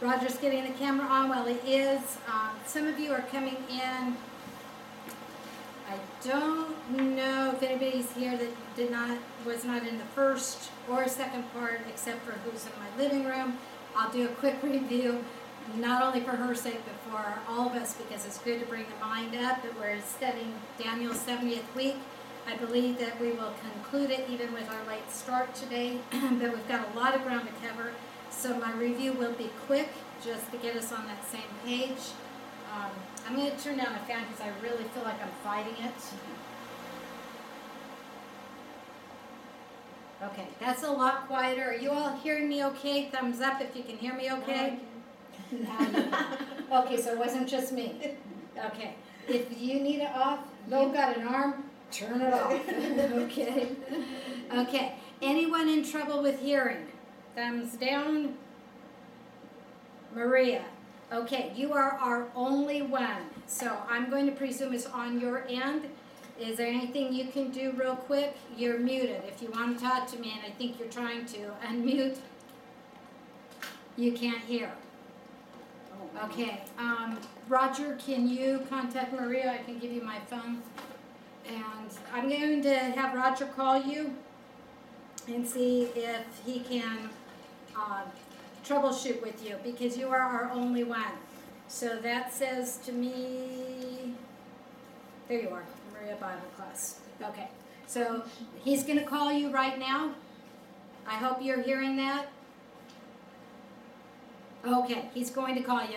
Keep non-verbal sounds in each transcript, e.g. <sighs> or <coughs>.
Roger's getting the camera on while he is. Um, some of you are coming in. I don't know if anybody's here that did not, was not in the first or second part, except for who's in my living room. I'll do a quick <laughs> review, not only for her sake, but for all of us, because it's good to bring the mind up that we're studying Daniel's 70th week. I believe that we will conclude it even with our late start today, <clears throat> but we've got a lot of ground to cover. So my review will be quick, just to get us on that same page. Um, I'm going to turn down the fan because I really feel like I'm fighting it. Okay, that's a lot quieter. Are you all hearing me okay? Thumbs up if you can hear me okay. Okay, so it wasn't just me. Okay, if you need it off, you've got an arm, turn it off. <laughs> Okay. Okay, anyone in trouble with hearing? Thumbs down. Maria. Okay, you are our only one. So I'm going to presume it's on your end. Is there anything you can do real quick? You're muted. If you want to talk to me, and I think you're trying to unmute, you can't hear. Okay, um, Roger, can you contact Maria? I can give you my phone. And I'm going to have Roger call you and see if he can uh, troubleshoot with you because you are our only one. So that says to me, there you are, Maria Bible class. Okay, so he's going to call you right now. I hope you're hearing that. Okay, he's going to call you.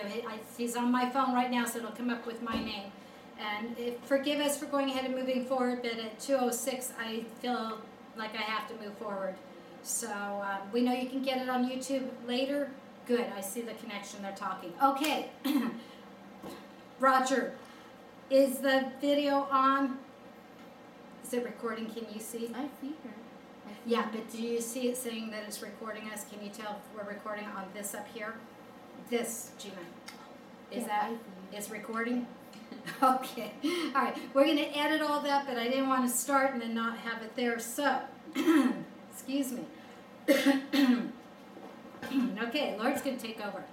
He's on my phone right now, so it'll come up with my name. And forgive us for going ahead and moving forward, but at 2:06, I feel like I have to move forward. So um, we know you can get it on YouTube later. Good, I see the connection, they're talking. Okay. <clears throat> Roger, is the video on? Is it recording, can you see? I see her. I see Yeah, her. but do you see it saying that it's recording us? Can you tell if we're recording on this up here? This, Gina. Is Yeah, that, I see. recording? <laughs> Okay, all right, we're gonna edit all that, but I didn't want to start and then not have it there, so, <clears throat> excuse me. <coughs> Okay, Lord's gonna take over.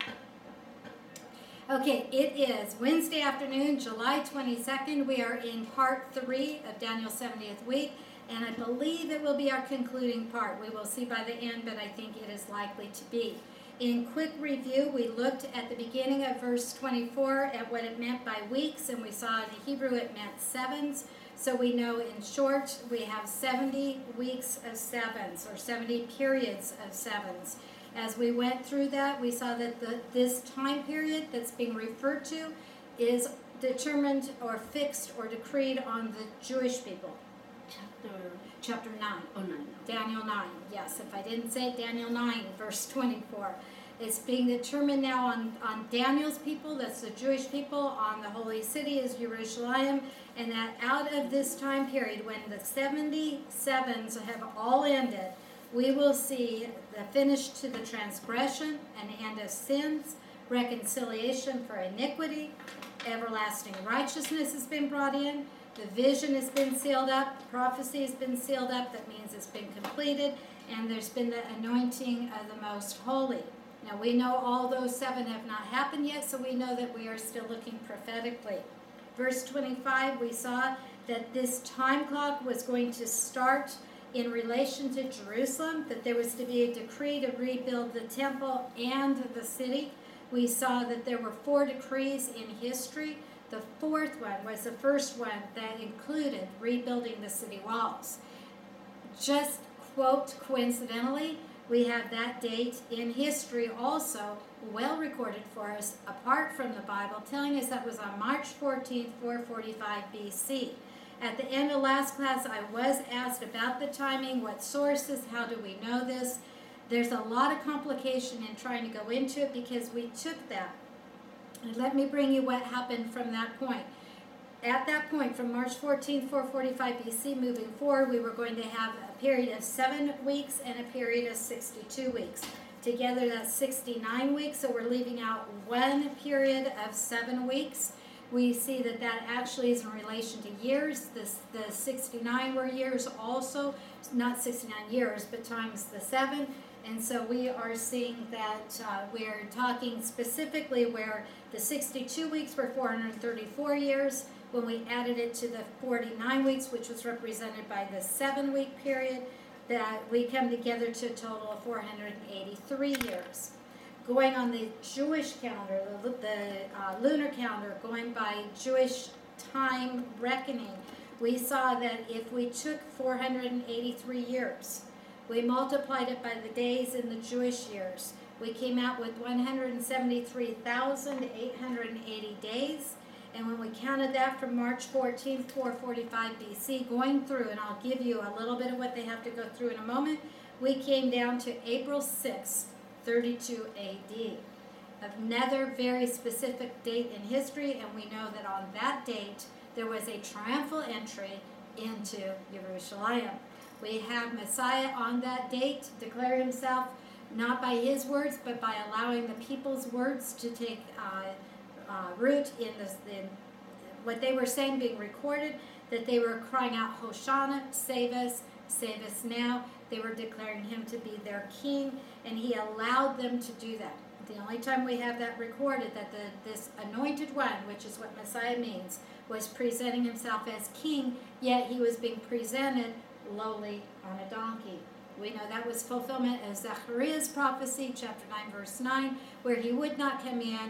Okay, it is Wednesday afternoon, July 22nd. We are in part three of Daniel's 70th week, and I believe it will be our concluding part. We will see by the end, but I think it is likely to be. In quick review, we looked at the beginning of verse 24 at what it meant by weeks, and we saw in the Hebrew it meant sevens. So we know in short, we have 70 weeks of sevens, or 70 periods of sevens. As we went through that, we saw that the, this time period that's being referred to is determined or fixed or decreed on the Jewish people. Chapter Chapter 9. oh nine. Daniel 9, yes, if I didn't say it, Daniel 9, verse 24. It's being determined now on, on Daniel's people, that's the Jewish people, on the holy city is Jerusalem, and that out of this time period, when the 77s have all ended, we will see the finish to the transgression, an end of sins, reconciliation for iniquity, everlasting righteousness has been brought in, the vision has been sealed up, prophecy has been sealed up, that means it's been completed, and there's been the anointing of the most holy. Now we know all those seven have not happened yet, so we know that we are still looking prophetically. Verse 25, we saw that this time clock was going to start in relation to Jerusalem, that there was to be a decree to rebuild the temple and the city. We saw that there were four decrees in history. The fourth one was the first one that included rebuilding the city walls. Just quote coincidentally, we have that date in history also well recorded for us, apart from the Bible, telling us that was on March 14th, 445 BC. At the end of last class, I was asked about the timing, what sources, how do we know this? There's a lot of complication in trying to go into it because we took that. And let me bring you what happened from that point. At that point, from March 14, 445 BC, moving forward, we were going to have a period of seven weeks and a period of 62 weeks. Together, that's 69 weeks, so we're leaving out one period of seven weeks. We see that that actually is in relation to years. This, the 69 were years also, not 69 years, but times the seven. And so we are seeing that uh, we're talking specifically where the 62 weeks were 434 years. When we added it to the 49 weeks, which was represented by the seven week period, that we come together to a total of 483 years. Going on the Jewish calendar, the, the uh, lunar calendar, going by Jewish time reckoning, we saw that if we took 483 years, we multiplied it by the days in the Jewish years, we came out with 173,880 days. And when we counted that from March 14th, 445 BC, going through, and I'll give you a little bit of what they have to go through in a moment, we came down to April 6th, 32 AD. Another very specific date in history, and we know that on that date there was a triumphal entry into Jerusalem. We have Messiah on that date declare himself not by his words, but by allowing the people's words to take uh, uh, root in, this, in what they were saying being recorded, that they were crying out, Hosanna, save us, save us now. They were declaring him to be their king, and he allowed them to do that. The only time we have that recorded, that the, this anointed one, which is what Messiah means, was presenting himself as king, yet he was being presented lowly on a donkey. We know that was fulfillment of Zechariah's prophecy, chapter 9, verse 9, where he would not come in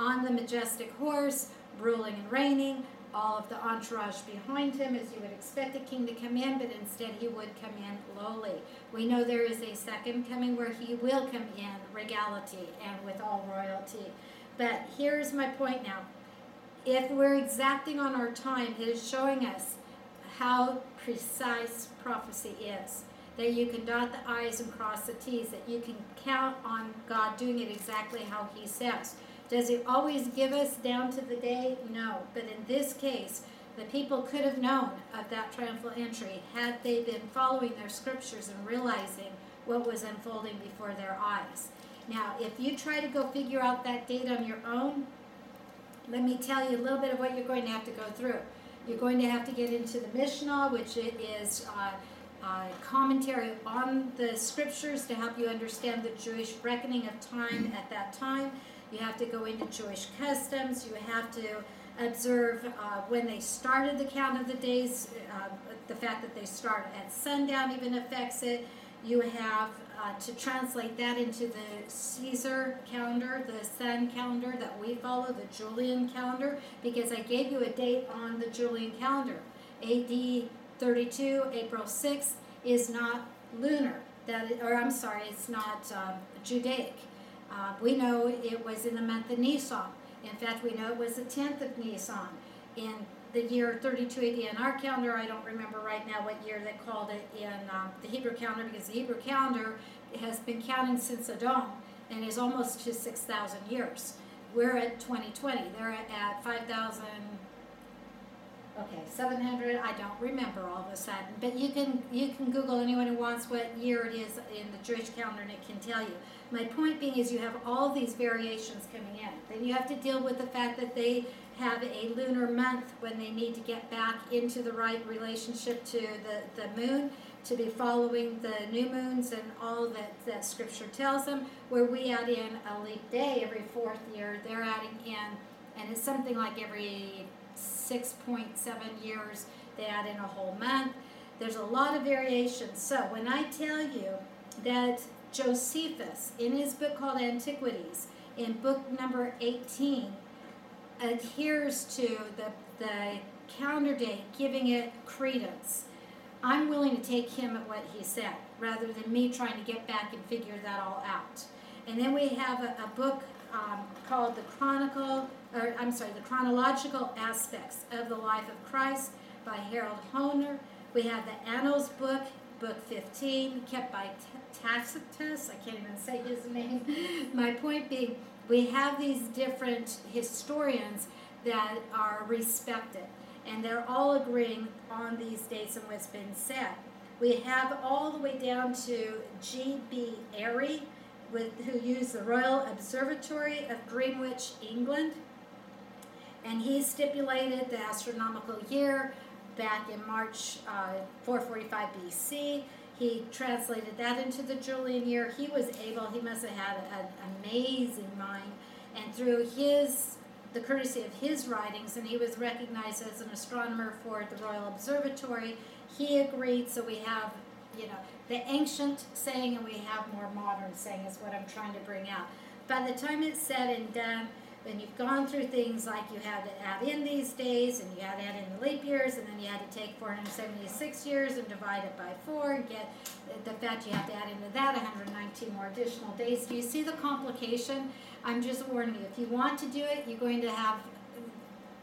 on the majestic horse, ruling and reigning, all of the entourage behind him, as you would expect a king to come in, but instead he would come in lowly. We know there is a second coming where he will come in regality and with all royalty. But here's my point now. If we're exacting on our time, it is showing us how precise prophecy is. That you can dot the I's and cross the T's, that you can count on God doing it exactly how He says. Does He always give us down to the day? No. But in this case, the people could have known of that triumphal entry had they been following their scriptures and realizing what was unfolding before their eyes. Now, if you try to go figure out that date on your own, let me tell you a little bit of what you're going to have to go through. You're going to have to get into the Mishnah, which is uh, uh, commentary on the scriptures to help you understand the Jewish reckoning of time at that time. You have to go into Jewish customs. You have to observe uh, when they started the count of the days. Uh, the fact that they start at sundown even affects it. You have uh, to translate that into the Caesar calendar, the sun calendar that we follow, the Julian calendar, because I gave you a date on the Julian calendar. AD 32, April 6th, is not lunar. That, or I'm sorry, it's not um, Judaic. Uh, we know it was in the month of Nisan. In fact, we know it was the 10th of Nisan. In the year 32 AD in our calendar, I don't remember right now what year they called it in um, the Hebrew calendar, because the Hebrew calendar has been counting since Adam and is almost to 6,000 years. We're at 2020. They're at 5,000 Okay, seven hundred, I don't remember all of a sudden, but you can, you can Google anyone who wants what year it is in the Jewish calendar and it can tell you. My point being is you have all these variations coming in. Then you have to deal with the fact that they have a lunar month when they need to get back into the right relationship to the, the moon, to be following the new moons and all that, that scripture tells them, where we add in a leap day every fourth year, they're adding in, and it's something like every 6.7 years, they add in a whole month. There's a lot of variations. So when I tell you that Josephus, in his book called Antiquities, in book number 18, adheres to the, the calendar date, giving it credence, I'm willing to take him at what he said rather than me trying to get back and figure that all out. And then we have a, a book um, called The Chronicle, or I'm sorry, The Chronological Aspects of the Life of Christ by Harold Hoehner. We have the Annals book, book 15, kept by Tacitus. I can't even say his name. <laughs> My point being, we have these different historians that are respected, and they're all agreeing on these dates and what's been said. We have all the way down to G.B. Airy, with, who used the Royal Observatory of Greenwich, England, and he stipulated the astronomical year back in March uh, 445 BC. He translated that into the Julian year. He was able, he must have had an amazing mind. And through his, the courtesy of his writings, and he was recognized as an astronomer for the Royal Observatory, he agreed. So we have, you know, the ancient saying and we have more modern saying, is what I'm trying to bring out. By the time it's said and done, when you've gone through things like you had to add in these days and you had to add in the leap years and then you had to take 476 years and divide it by four and get the fact you have to add into that 119 more additional days. Do you see the complication? I'm just warning you, if you want to do it, you're going to have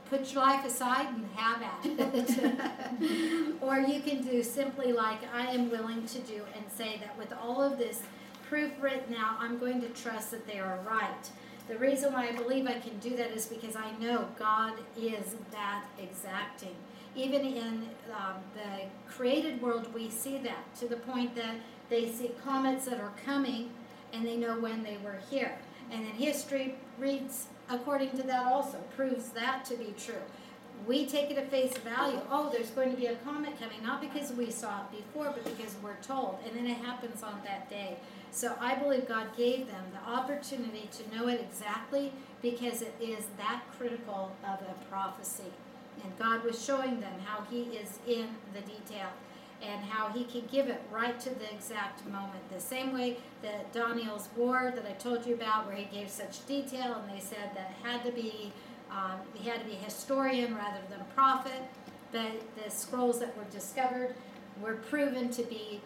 put your life aside and have at it. <laughs> or you can do simply like I am willing to do and say that with all of this proof written out, I'm going to trust that they are right. The reason why I believe I can do that is because I know God is that exacting. Even in um, the created world, we see that to the point that they see comets that are coming and they know when they were here. And then history reads according to that also, proves that to be true. We take it at face value. Oh, there's going to be a comet coming, not because we saw it before, but because we're told. And then it happens on that day. So I believe God gave them the opportunity to know it exactly because it is that critical of a prophecy. And God was showing them how He is in the detail and how He can give it right to the exact moment. The same way that Daniel's war that I told you about, where he gave such detail, and they said that had to be um, he had to be a historian rather than a prophet. But the scrolls that were discovered were proven to be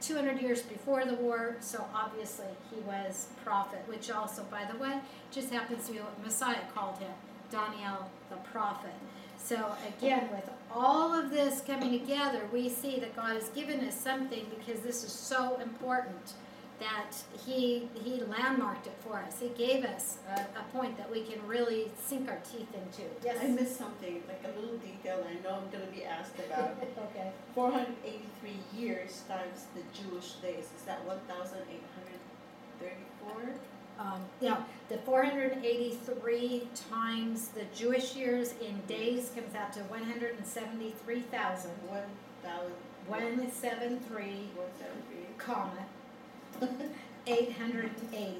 200 years before the war, so obviously he was prophet, which also, by the way, just happens to be what Messiah called him, Daniel the prophet. So again, with all of this coming together, we see that God has given us something because this is so important that he he landmarked it for us. He gave us a, a point that we can really sink our teeth into. Yes. I missed something, like a little detail I know I'm gonna be asked about. <laughs> okay. Four hundred eighty-three years times the Jewish days, is that one thousand eight hundred thirty-four? Um, no, the 483 times the Jewish years in days comes out to 173,000. One thousand. 173, One <laughs> seven three. comma, 880.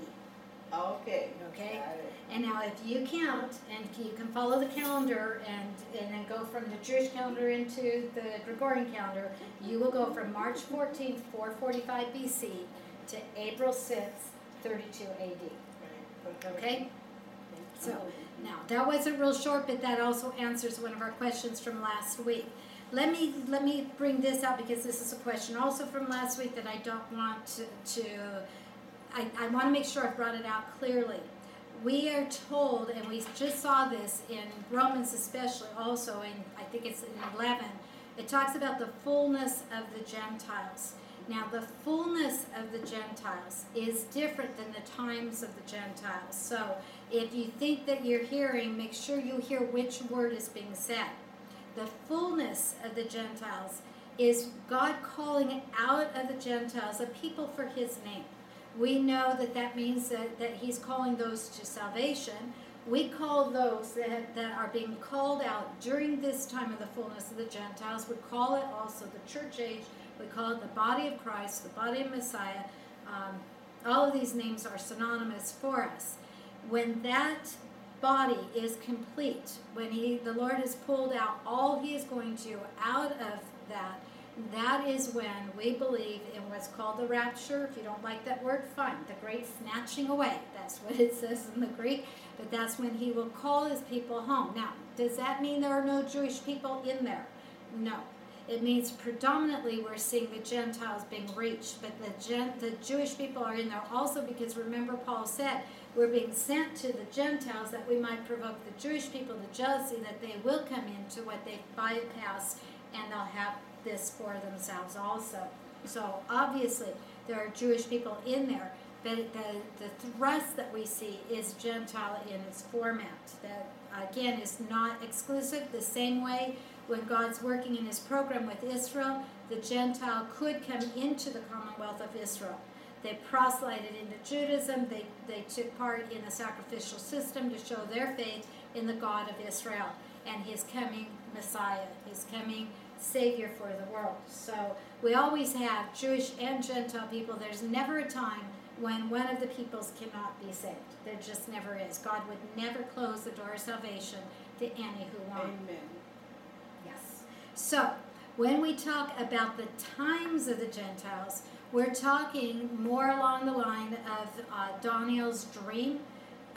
Okay. Okay. Got it. And now if you count, and you can follow the calendar and, and then go from the Jewish calendar into the Gregorian calendar, you will go from March 14th, 445 BC to April 6th, 32 AD. Okay? So, now, that wasn't real short, but that also answers one of our questions from last week. Let me, let me bring this out because this is a question also from last week that I don't want to, to I, I want to make sure I've brought it out clearly. We are told, and we just saw this in Romans especially also, in I think it's in 11, it talks about the fullness of the Gentiles. Now, the fullness of the Gentiles is different than the times of the Gentiles. So, if you think that you're hearing, make sure you hear which word is being said. The fullness of the Gentiles is God calling out of the Gentiles a people for his name. We know that that means that, that he's calling those to salvation. We call those that, that are being called out during this time of the fullness of the Gentiles, we call it also the church age, we call it the body of Christ, the body of Messiah. Um, all of these names are synonymous for us. When that body is complete, when he the Lord has pulled out all he is going to out of that, that is when we believe in what's called the rapture. If you don't like that word, fine. The great snatching away. That's what it <laughs> says in the Greek. But that's when he will call his people home. Now, does that mean there are no Jewish people in there? No. It means predominantly we're seeing the Gentiles being reached, but the Gen- the Jewish people are in there also because remember Paul said we're being sent to the Gentiles that we might provoke the Jewish people to jealousy that they will come into what they've bypassed and they'll have this for themselves also. So obviously there are Jewish people in there, but the, the thrust that we see is Gentile in its format. That again is not exclusive. The same way when God's working in his program with Israel, the Gentile could come into the commonwealth of Israel. They proselyted into Judaism, they, they took part in the sacrificial system to show their faith in the God of Israel and his coming Messiah, his coming Savior for the world. So we always have Jewish and Gentile people. There's never a time when one of the peoples cannot be saved. There just never is. God would never close the door of salvation to any who want. Amen. Yes. So, when we talk about the times of the Gentiles, we're talking more along the line of uh, Daniel's dream.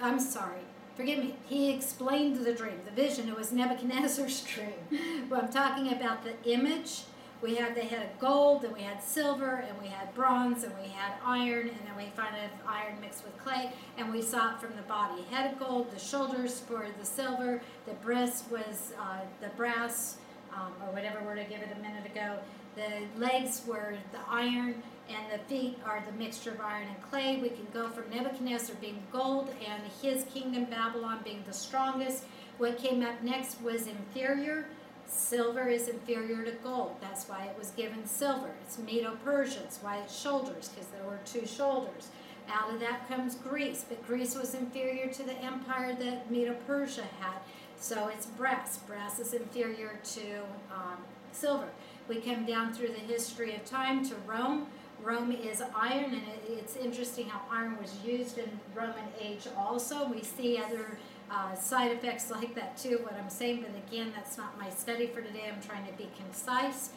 I'm sorry, forgive me. He explained the dream, the vision. It was Nebuchadnezzar's <laughs> dream. but I'm talking about the image. We had they had gold, and we had silver, and we had bronze, and we had iron, and then we found iron mixed with clay, and we saw it from the body. Head of gold, the shoulders for the silver, the breast was uh, the brass, um, or whatever word I gave it a minute ago. The legs were the iron, and the feet are the mixture of iron and clay. We can go from Nebuchadnezzar being gold and his kingdom Babylon being the strongest. What came up next was inferior. Silver is inferior to gold. That's why it was given silver. It's Medo-Persians, why it's shoulders, because there were two shoulders. Out of that comes Greece, but Greece was inferior to the empire that Medo-Persia had. So it's brass. Brass is inferior to um, silver. We come down through the history of time to Rome. Rome is iron, and it, it's interesting how iron was used in Roman age also. We see other uh, side effects like that too, what I'm saying, but again, that's not my study for today. I'm trying to be concise.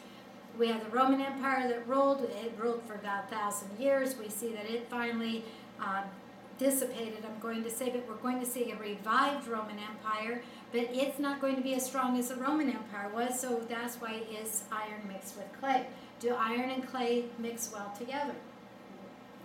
We have the Roman Empire that ruled. It ruled for about a thousand years. We see that it finally uh, dissipated, I'm going to say, but we're going to see a revived Roman Empire, but it's not going to be as strong as the Roman Empire was, so that's why it is iron mixed with clay. Do iron and clay mix well together?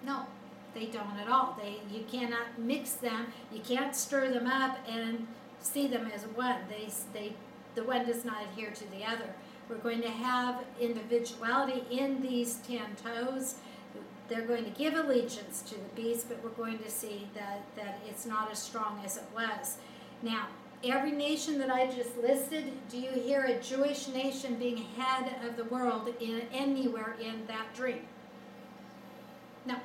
No, they don't at all. They you cannot mix them. You can't stir them up and see them as one. They they the one does not adhere to the other. We're going to have individuality in these ten toes. They're going to give allegiance to the beast, but we're going to see that, that it's not as strong as it was. Now, every nation that I just listed, do you hear a Jewish nation being head of the world in anywhere in that dream? No,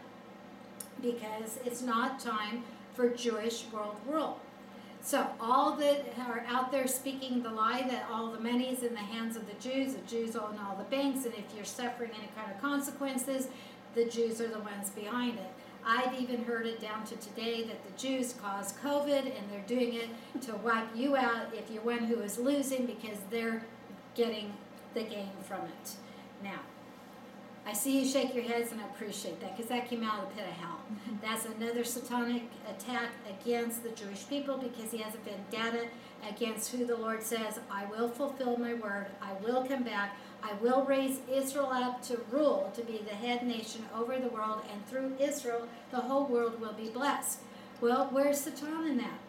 because it's not time for Jewish world rule. So all that are out there speaking the lie that all the money is in the hands of the Jews, the Jews own all the banks, and if you're suffering any kind of consequences, the Jews are the ones behind it. I've even heard it down to today that the Jews caused COVID and they're doing it to wipe you out if you're one who is losing because they're getting the gain from it. Now, I see you shake your heads and I appreciate that because that came out of the pit of hell. Mm-hmm. That's another satanic attack against the Jewish people because he has a vendetta against who the Lord says, I will fulfill my word, I will come back, I will raise Israel up to rule, to be the head nation over the world, and through Israel, the whole world will be blessed. Well, where's Satan in that?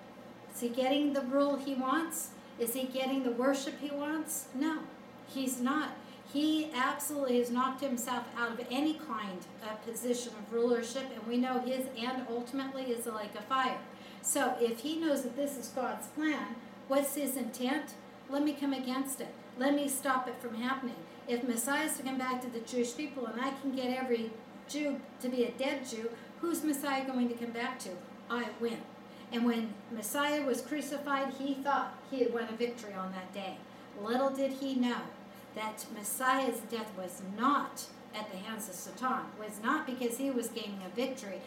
Is he getting the rule he wants? Is he getting the worship he wants? No, he's not. He absolutely has knocked himself out of any kind of position of rulership, and we know his end ultimately is like a fire. So if he knows that this is God's plan, what's his intent? Let me come against it. Let me stop it from happening. If Messiah is to come back to the Jewish people and I can get every Jew to be a dead Jew, who's Messiah going to come back to? I win. And when Messiah was crucified, he thought he had won a victory on that day. Little did he know that Messiah's death was not at the hands of Satan, was not because he was gaining a victory.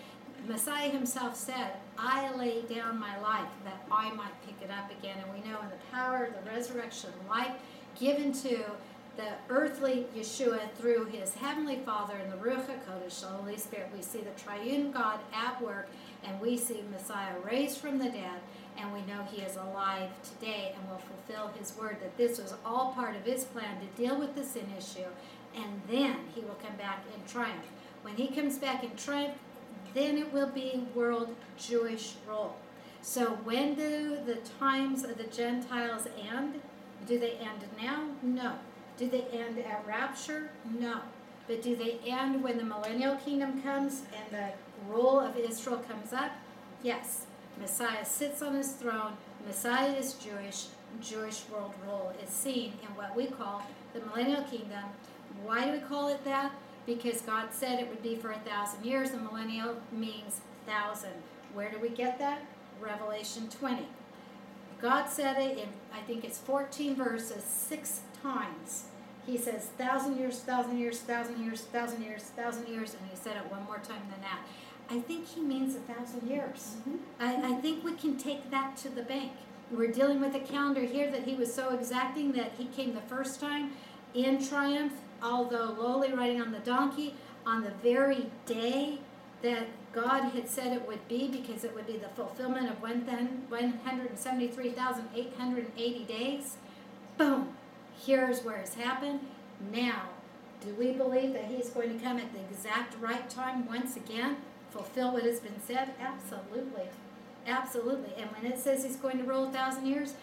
Messiah himself said, I lay down my life that I might pick it up again. And we know in the power of the resurrection life given to the earthly Yeshua through his heavenly Father and the Ruach HaKodesh, the Holy Spirit, we see the triune God at work, and we see Messiah raised from the dead, and we know he is alive today and will fulfill his word that this was all part of his plan to deal with the sin issue, and then he will come back in triumph. When he comes back in triumph, then it will be world Jewish rule. So when do the times of the Gentiles end? Do they end now? No. Do they end at rapture? No. But do they end when the millennial kingdom comes and the rule of Israel comes up? Yes. Messiah sits on his throne. Messiah is Jewish. Jewish world rule is seen in what we call the millennial kingdom. Why do we call it that? Because God said it would be for a thousand years, and millennial means thousand. Where do we get that? Revelation 20. God said it in, I think it's 14 verses, six times. He says thousand years, thousand years, thousand years, thousand years, thousand years, and he said it one more time than that. I think he means a thousand years. Mm-hmm. I, I think we can take that to the bank. We're dealing with a calendar here that he was so exacting that he came the first time in triumph, although lowly riding on the donkey, on the very day that God had said it would be, because it would be the fulfillment of one hundred and seventy-three thousand eight hundred and eighty days. Boom! Here's where it's happened. Now, do we believe that he's going to come at the exact right time once again? Fulfill what has been said? Absolutely. Absolutely. And when it says he's going to rule a thousand years,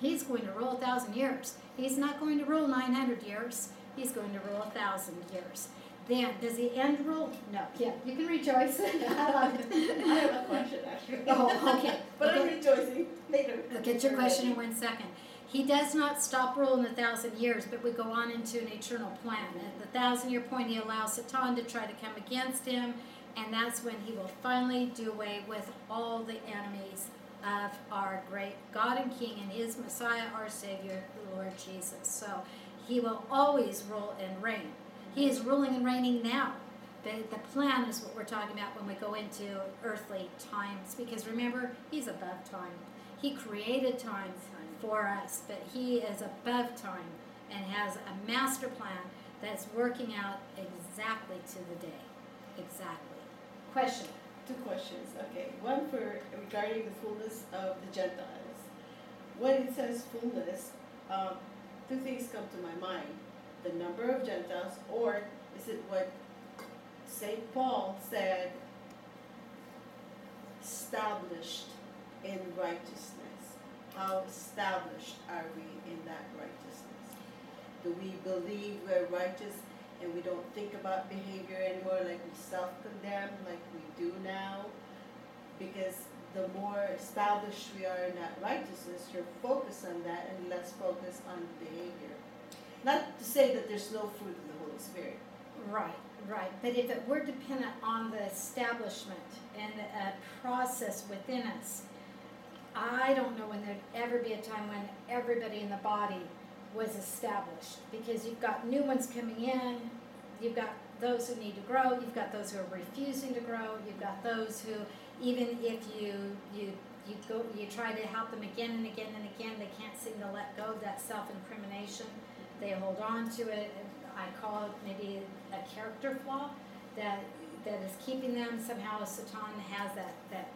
he's going to rule a thousand years. He's not going to rule 900 years. He's going to rule a thousand years. Then, does he end rule? No. Yeah, you can rejoice. <laughs> I love it. I have a question actually. Oh, okay. But I'm Okay. rejoicing later. I'll get your question in one second. He does not stop ruling a thousand years, but we go on into an eternal plan. At the thousand year point, he allows Satan to try to come against him, and that's when he will finally do away with all the enemies of our great God and King and his Messiah, our Savior, the Lord Jesus. So he will always rule and reign. He is ruling and reigning now. The, the plan is what we're talking about when we go into earthly times, because remember, he's above time. He created time for us, but he is above time and has a master plan that's working out exactly to the day. Exactly. Question. Two questions, okay. One for regarding the fullness of the Gentiles. When it says fullness, um, two things come to my mind. The number of Gentiles, or is it what Saint Paul said, established in righteousness? How established are we in that righteousness? Do we believe we're righteous and we don't think about behavior anymore like we self-condemn like we do now? Because the more established we are in that righteousness, you're focused on that and less focused on behavior. Not to say that there's no fruit of the Holy Spirit. Right, right. But if it were dependent on the establishment and a process within us, I don't know when there'd ever be a time when everybody in the body was established. Because you've got new ones coming in, you've got those who need to grow, you've got those who are refusing to grow, you've got those who, even if you, you, you go, you try to help them again and again and again, they can't seem to let go of that self-incrimination. They hold on to it, I call it maybe a character flaw that, that is keeping them, somehow Satan has that, that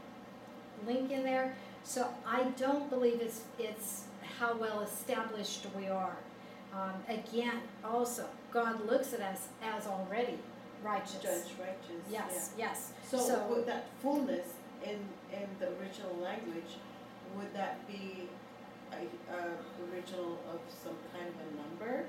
link in there. So I don't believe it's, it's how well established we are. Um, again, also, God looks at us as already righteous. Judge righteous. Yes, yes. So, So- would that fullness in, in the original language, would that be a uh, original of some kind of a number?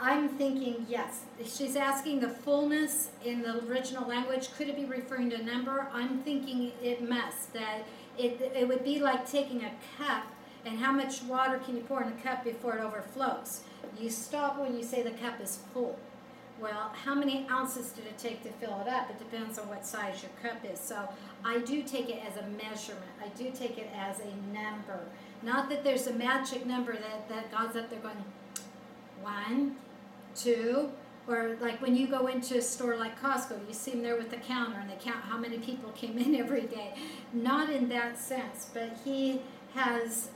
I'm thinking yes. She's asking the fullness in the original language. Could it be referring to a number? I'm thinking it must. That it, it would be like taking a cup and how much water can you pour in a cup before it overflows? You stop when you say the cup is full. Well, how many ounces did it take to fill it up? It depends on what size your cup is. So I do take it as a measurement. I do take it as a number. Not that there's a magic number that, that God's up there going, one, two, or like when you go into a store like Costco, you see them there with the counter and they count how many people came in <laughs> every day. Not in that sense, but he has,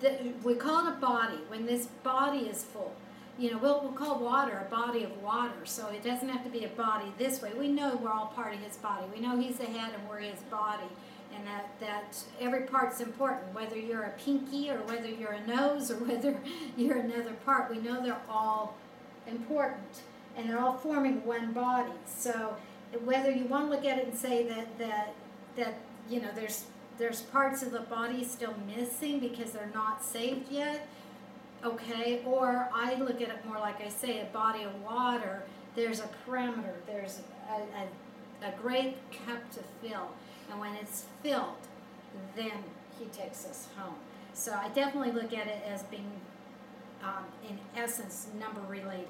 the, we call it a body. When this body is full, you know, we'll, we'll call water a body of water, so it doesn't have to be a body this way. We know we're all part of his body. We know he's the head and we're his body and that, that every part's important, whether you're a pinky or whether you're a nose or <laughs> whether you're another part. We know they're all important and they're all forming one body. So whether you want to look at it and say that that that you know there's there's parts of the body still missing because they're not saved yet, okay, or I look at it more like I say a body of water. There's a parameter. There's a, a, a great cup to fill. And when it's filled, then he takes us home. So I definitely look at it as being, um, in essence, number related.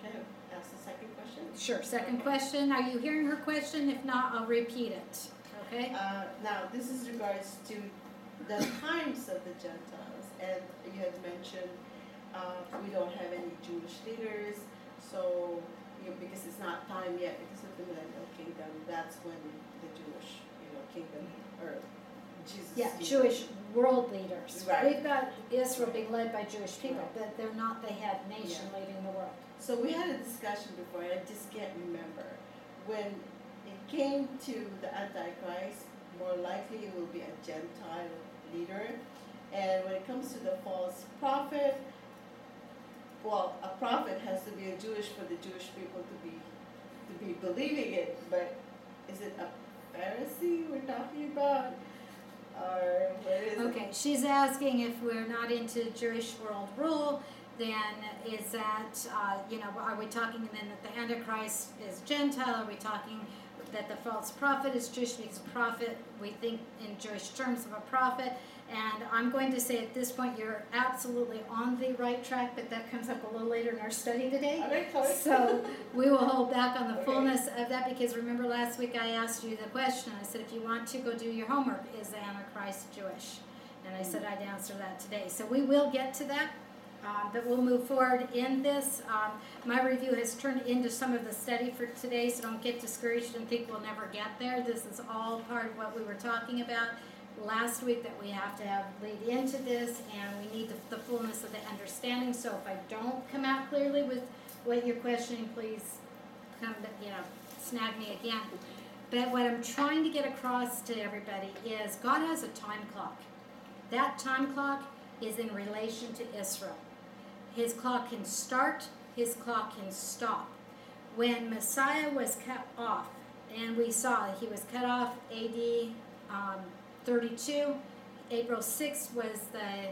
Can I ask the second question? Sure. Second question. Are you hearing her question? If not, I'll repeat it. Okay? Uh, now, this is regards to the times of the Gentiles, and you had mentioned uh, we don't have any Jewish leaders, so, you know, because it's not time yet, because of the millennial kingdom, that's when the Jewish, you know, kingdom, or Jesus. Yeah, kingdom. Jewish world leaders. Right. We've got Israel being led by Jewish people, Right. but they're not the head nation Yeah. leading the world. So we had a discussion before, I just can't remember. When it came to the Antichrist, more likely it will be a Gentile leader. And when it comes to the false prophet, well, a prophet has to be a Jewish for the Jewish people to be to be believing it, but is it a We're talking about? Or what is it? Okay, she's asking if we're not into Jewish world rule, then is that, uh, you know, are we talking then that the Antichrist is Gentile? Are we talking that the false prophet is Jewish because prophet, we think in Jewish terms of a prophet? And I'm going to say at this point, you're absolutely on the right track, but that comes up a little later in our study today. All right, sorry. So we will hold back on the Okay. fullness of that because remember last week I asked you the question. I said, if you want to go do your homework, is the Antichrist Jewish? And I said I'd answer that today. So we will get to that, um, but we'll move forward in this. Um, my review has turned into some of the study for today, so don't get discouraged and think we'll never get there. This is all part of what we were talking about last week that we have to have lead into this and we need the, the fullness of the understanding. So if I don't come out clearly with what you're questioning, please come, you know, snag me again. But what I'm trying to get across to everybody is God has a time clock. That time clock is in relation to Israel. His clock can start, his clock can stop. When Messiah was cut off, and we saw he was cut off AD um, 32, April 6th was the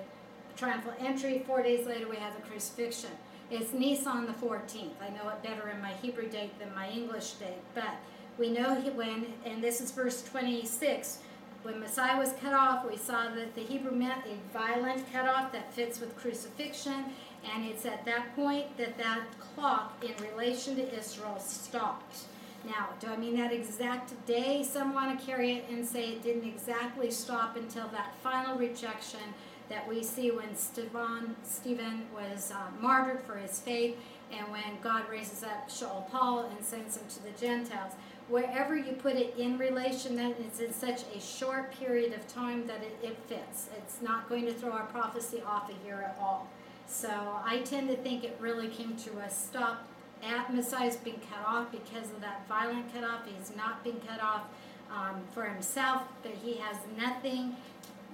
triumphal entry. Four days later, we have the crucifixion. It's Nisan the 14th. I know it better in my Hebrew date than my English date, but we know when, and this is verse 26, when Messiah was cut off, we saw that the Hebrew meant a violent cutoff that fits with crucifixion, and it's at that point that that clock in relation to Israel stopped. Now, do I mean that exact day? Some want to carry it and say it didn't exactly stop until that final rejection that we see when Stephen, Stephen was uh, martyred for his faith and when God raises up Shaul Paul and sends him to the Gentiles. Wherever you put it in relation, then it's in such a short period of time that it, it fits. It's not going to throw our prophecy off a year at all. So I tend to think it really came to a stop at Messiah's being cut off because of that violent cutoff. He's not being cut off um, for himself, but he has nothing.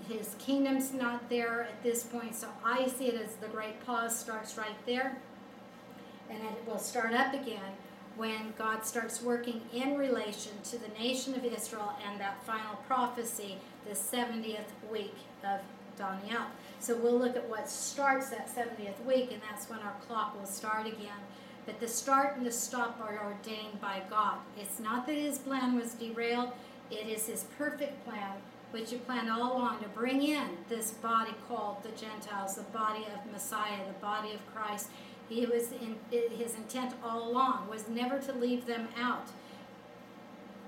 His kingdom's not there at this point, so I see it as the great pause starts right there. And it will start up again when God starts working in relation to the nation of Israel and that final prophecy, the 70th week of Daniel. So we'll look at what starts that 70th week, and that's when our clock will start again. But the start and the stop are ordained by God. It's not that his plan was derailed, it is his perfect plan, which he planned all along to bring in this body called the Gentiles, the body of Messiah, the body of Christ. He was in his intent all along was never to leave them out.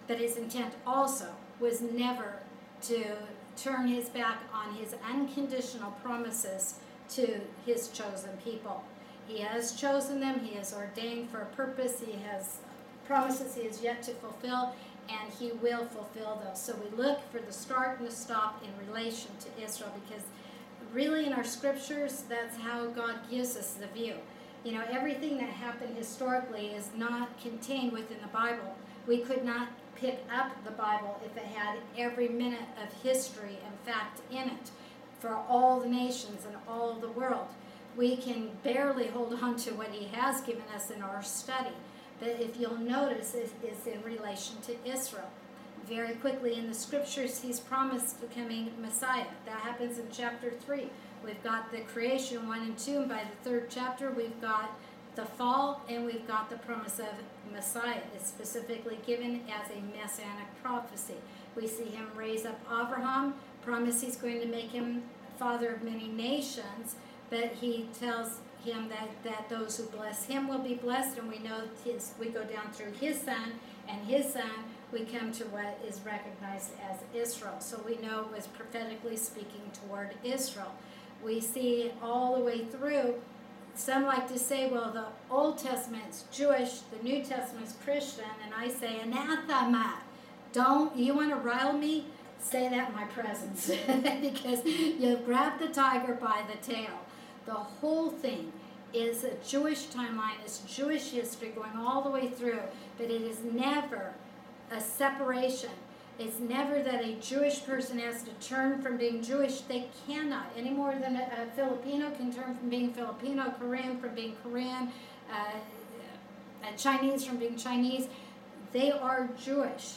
But his intent also was never to turn his back on his unconditional promises to his chosen people. He has chosen them, he has ordained for a purpose, he has promises he has yet to fulfill, and he will fulfill those. So we look for the start and the stop in relation to Israel because really in our scriptures, that's how God gives us the view. You know, everything that happened historically is not contained within the Bible. We could not pick up the Bible if it had every minute of history and fact in it for all the nations and all the world. We can barely hold on to what he has given us in our study. But if you'll notice, it is in relation to Israel. Very quickly in the scriptures, he's promised the coming Messiah. That happens in chapter 3. We've got the creation 1 and 2, and by the third chapter, we've got the fall and we've got the promise of Messiah. It's specifically given as a messianic prophecy. We see him raise up Abraham, promise he's going to make him father of many nations, but he tells him that, that those who bless him will be blessed, and we know his we go down through his son and his son, we come to what is recognized as Israel. So we know it was prophetically speaking toward Israel. We see all the way through some like to say, well, the Old Testament's Jewish, the New Testament's Christian, and I say anathema. Don't you want to rile me? Say that in my presence <laughs> because you've grabbed the tiger by the tail. The whole thing is a Jewish timeline, it's Jewish history going all the way through, but it is never a separation. It's never that a Jewish person has to turn from being Jewish. They cannot, any more than a, a Filipino can turn from being Filipino, Korean from being Korean, uh, a Chinese from being Chinese. They are Jewish.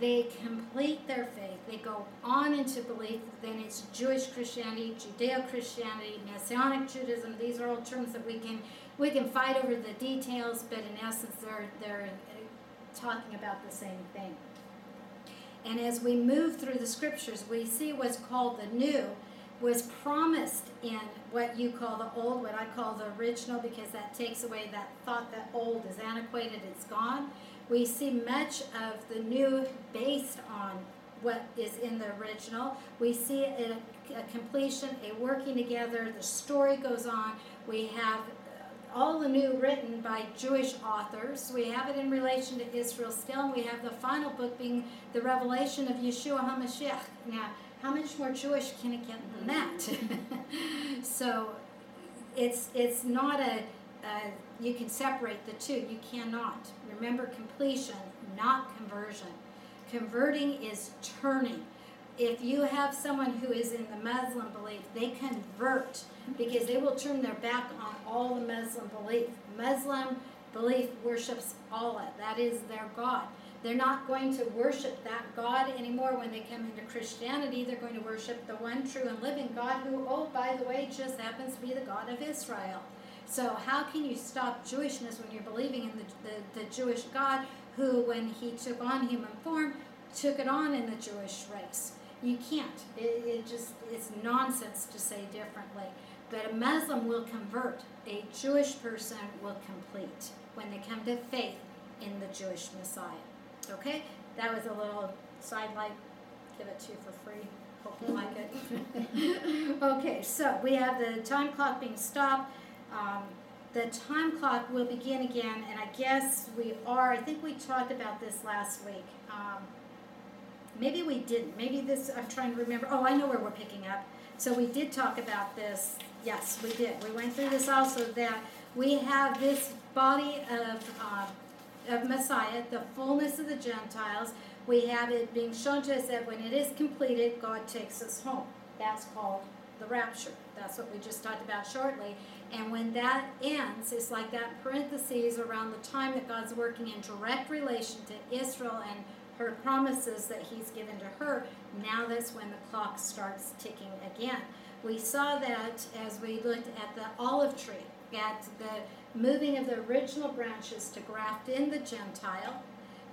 They complete their faith. They go on into belief. Then it's Jewish Christianity, Judeo Christianity, Messianic Judaism. These are all terms that we can we can fight over the details, but in essence, they're they're uh, talking about the same thing. And as we move through the scriptures, we see what's called the new was promised in what you call the old, what I call the original, because that takes away that thought that old is antiquated, it's gone. We see much of the new based on what is in the original. We see a, a completion, a working together, the story goes on. We have all the new written by Jewish authors. We have it in relation to Israel still, and we have the final book being the revelation of Yeshua HaMashiach. Now, how much more Jewish can it get than that? <laughs> so, it's it's not a, a you can separate the two. You cannot. Remember completion, not conversion. Converting is turning. If you have someone who is in the Muslim belief, they convert because they will turn their back on all the Muslim belief. Muslim belief worships Allah, that is their God. They're not going to worship that God anymore when they come into Christianity. They're going to worship the one true and living God, who, oh, by the way, just happens to be the God of Israel. So, how can you stop Jewishness when you're believing in the, the, the Jewish God who, when he took on human form, took it on in the Jewish race? You can't. It, it just it's nonsense to say differently. But a Muslim will convert. A Jewish person will complete when they come to faith in the Jewish Messiah. Okay? That was a little sidelight. Give it to you for free. Hope you like it. <laughs> okay, so we have the time clock being stopped. Um, the time clock will begin again, and I guess we are, I think we talked about this last week. Um, maybe we didn't. Maybe this, I'm trying to remember. Oh, I know where we're picking up. So we did talk about this. Yes, we did. We went through this also that we have this body of, uh, of Messiah, the fullness of the Gentiles. We have it being shown to us that when it is completed, God takes us home. That's called the rapture. That's what we just talked about shortly. And when that ends, it's like that parentheses around the time that God's working in direct relation to Israel and her promises that he's given to her. Now that's when the clock starts ticking again. We saw that as we looked at the olive tree, at the moving of the original branches to graft in the Gentile.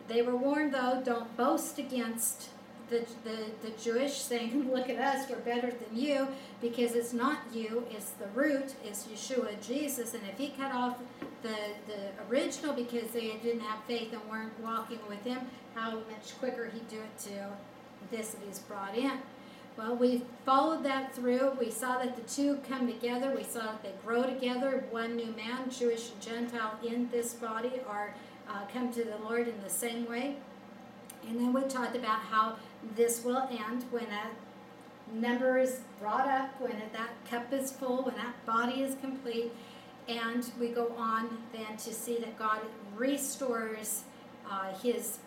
They were warned, though, don't boast against the, the, the Jewish, saying, <laughs> Look at us, we're better than you, because it's not you, it's the root, it's Yeshua, Jesus. And if he cut off the, the original because they didn't have faith and weren't walking with him, how much quicker he'd do it to this that he's brought in. Well, we followed that through. We saw that the two come together. We saw that they grow together. One new man, Jewish and Gentile, in this body are uh, come to the Lord in the same way. And then we talked about how this will end when a number is brought up, when that cup is full, when that body is complete. And we go on then to see that God restores uh, his,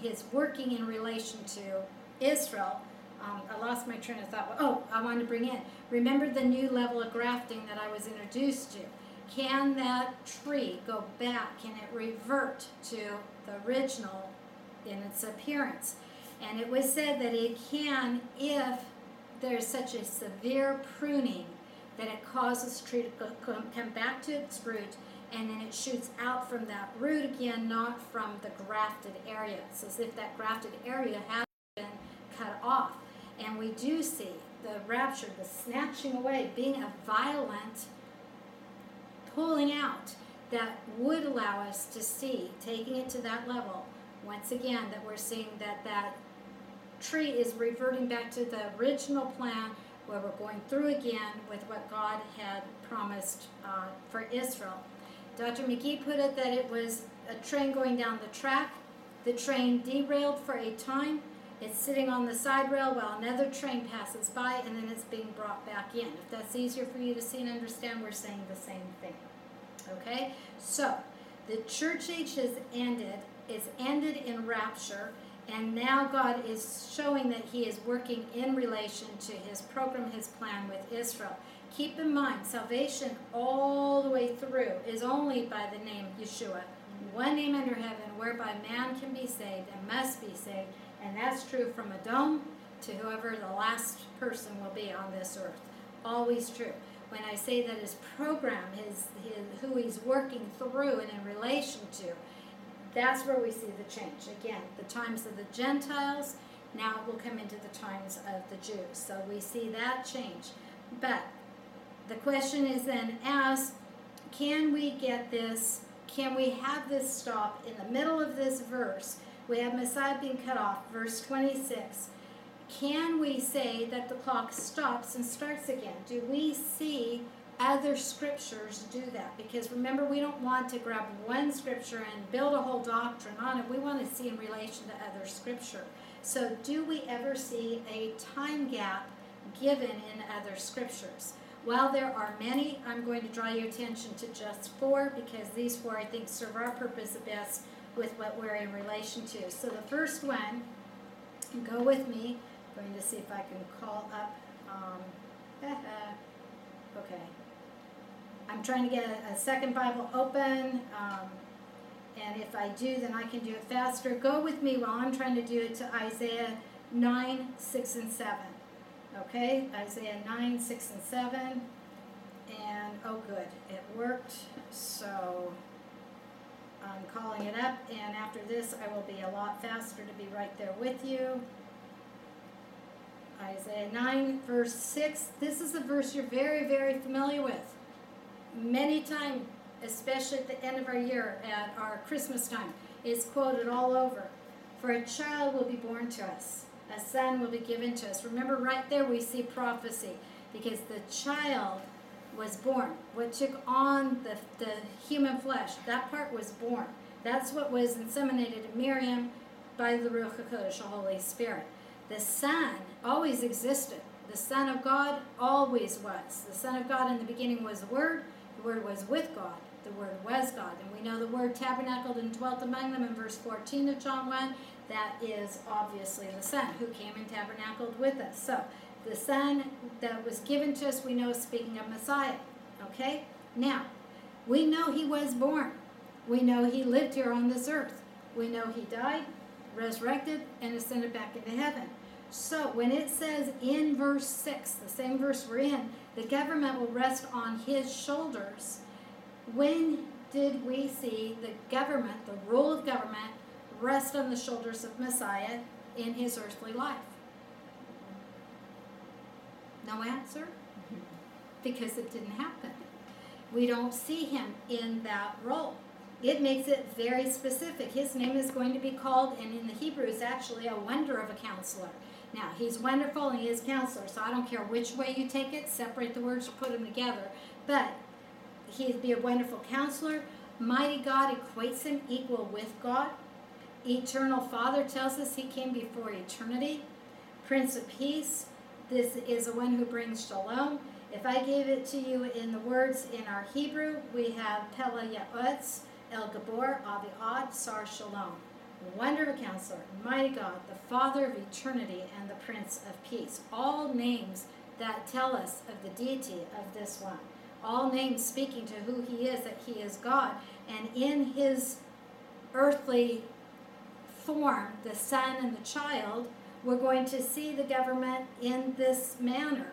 his working in relation to Israel. Um, I lost my train of thought. Oh, I wanted to bring in. Remember the new level of grafting that I was introduced to. Can that tree go back? Can it revert to the original in its appearance? And it was said that it can if there's such a severe pruning that it causes the tree to come back to its root and then it shoots out from that root again, not from the grafted area. It's as if that grafted area has been cut off. And we do see the rapture, the snatching away, being a violent pulling out that would allow us to see, taking it to that level, once again, that we're seeing that that tree is reverting back to the original plan where we're going through again with what God had promised uh, for Israel. Dr. McGee put it that it was a train going down the track. The train derailed for a time. It's sitting on the side rail while another train passes by, and then it's being brought back in. If that's easier for you to see and understand, we're saying the same thing. Okay? So, the church age has ended, it's ended in rapture, and now God is showing that He is working in relation to His program, His plan with Israel. Keep in mind, salvation all the way through is only by the name Yeshua. One name under heaven whereby man can be saved and must be saved, and that's true from Adam to whoever the last person will be on this earth. Always true when I say that his program, his, his who he's working through and in relation to, that's where we see the change. Again, the times of the Gentiles, now it will come into the times of the Jews. So we see that change. But the question is then asked, can we get this, can we have this stop in the middle of this verse? We have Messiah being cut off, verse 26 can we say that the clock stops and starts again? Do we see other scriptures do that? Because remember, we don't want to grab one scripture and build a whole doctrine on it. We want to see in relation to other scripture. So, do we ever see a time gap given in other scriptures? well there are many, I'm going to draw your attention to just four because these four I think serve our purpose the best with what we're in relation to. So, the first one, go with me, I'm going to see if I can call up, um, <laughs> okay. I'm trying to get a, a second Bible open, um, and if I do, then I can do it faster. Go with me while I'm trying to do it to Isaiah 9, 6, and 7. Okay, Isaiah 9, 6, and 7. And, oh good, it worked. So, I'm calling it up, and after this, I will be a lot faster to be right there with you. Isaiah 9, verse 6. This is a verse you're very, very familiar with. Many times, especially at the end of our year, at our Christmas time, it's quoted all over. For a child will be born to us, a son will be given to us. Remember, right there we see prophecy because the child was born. What took on the, the human flesh, that part was born. That's what was inseminated in Miriam by the Ruach HaKodesh, the Holy Spirit. The Son always existed. The Son of God always was. The Son of God in the beginning was the Word. The Word was with God. The Word was God. And we know the Word tabernacled and dwelt among them in verse 14 of John 1. That is obviously the Son who came and tabernacled with us. So the Son that was given to us, we know, speaking of Messiah. Okay? Now, we know he was born. We know he lived here on this earth. We know he died, resurrected, and ascended back into heaven. So when it says in verse 6, the same verse we're in, the government will rest on his shoulders. When did we see the government, the rule of government, rest on the shoulders of Messiah in his earthly life? No answer? Because it didn't happen. We don't see him in that role. It makes it very specific. His name is going to be called, and in the Hebrew is actually a wonder of a counselor. Now, he's wonderful and he is counselor, so I don't care which way you take it, separate the words or put them together. But he'd be a wonderful counselor. Mighty God equates him equal with God. Eternal Father tells us he came before eternity. Prince of Peace, this is the one who brings shalom. If I gave it to you in the words in our Hebrew, we have Pella Ya'utz, El Gabor, Aviad, Sar Shalom wonder of counselor, mighty God, the Father of eternity, and the Prince of Peace. All names that tell us of the deity of this one. All names speaking to who he is, that he is God. And in his earthly form, the Son and the child, we're going to see the government in this manner.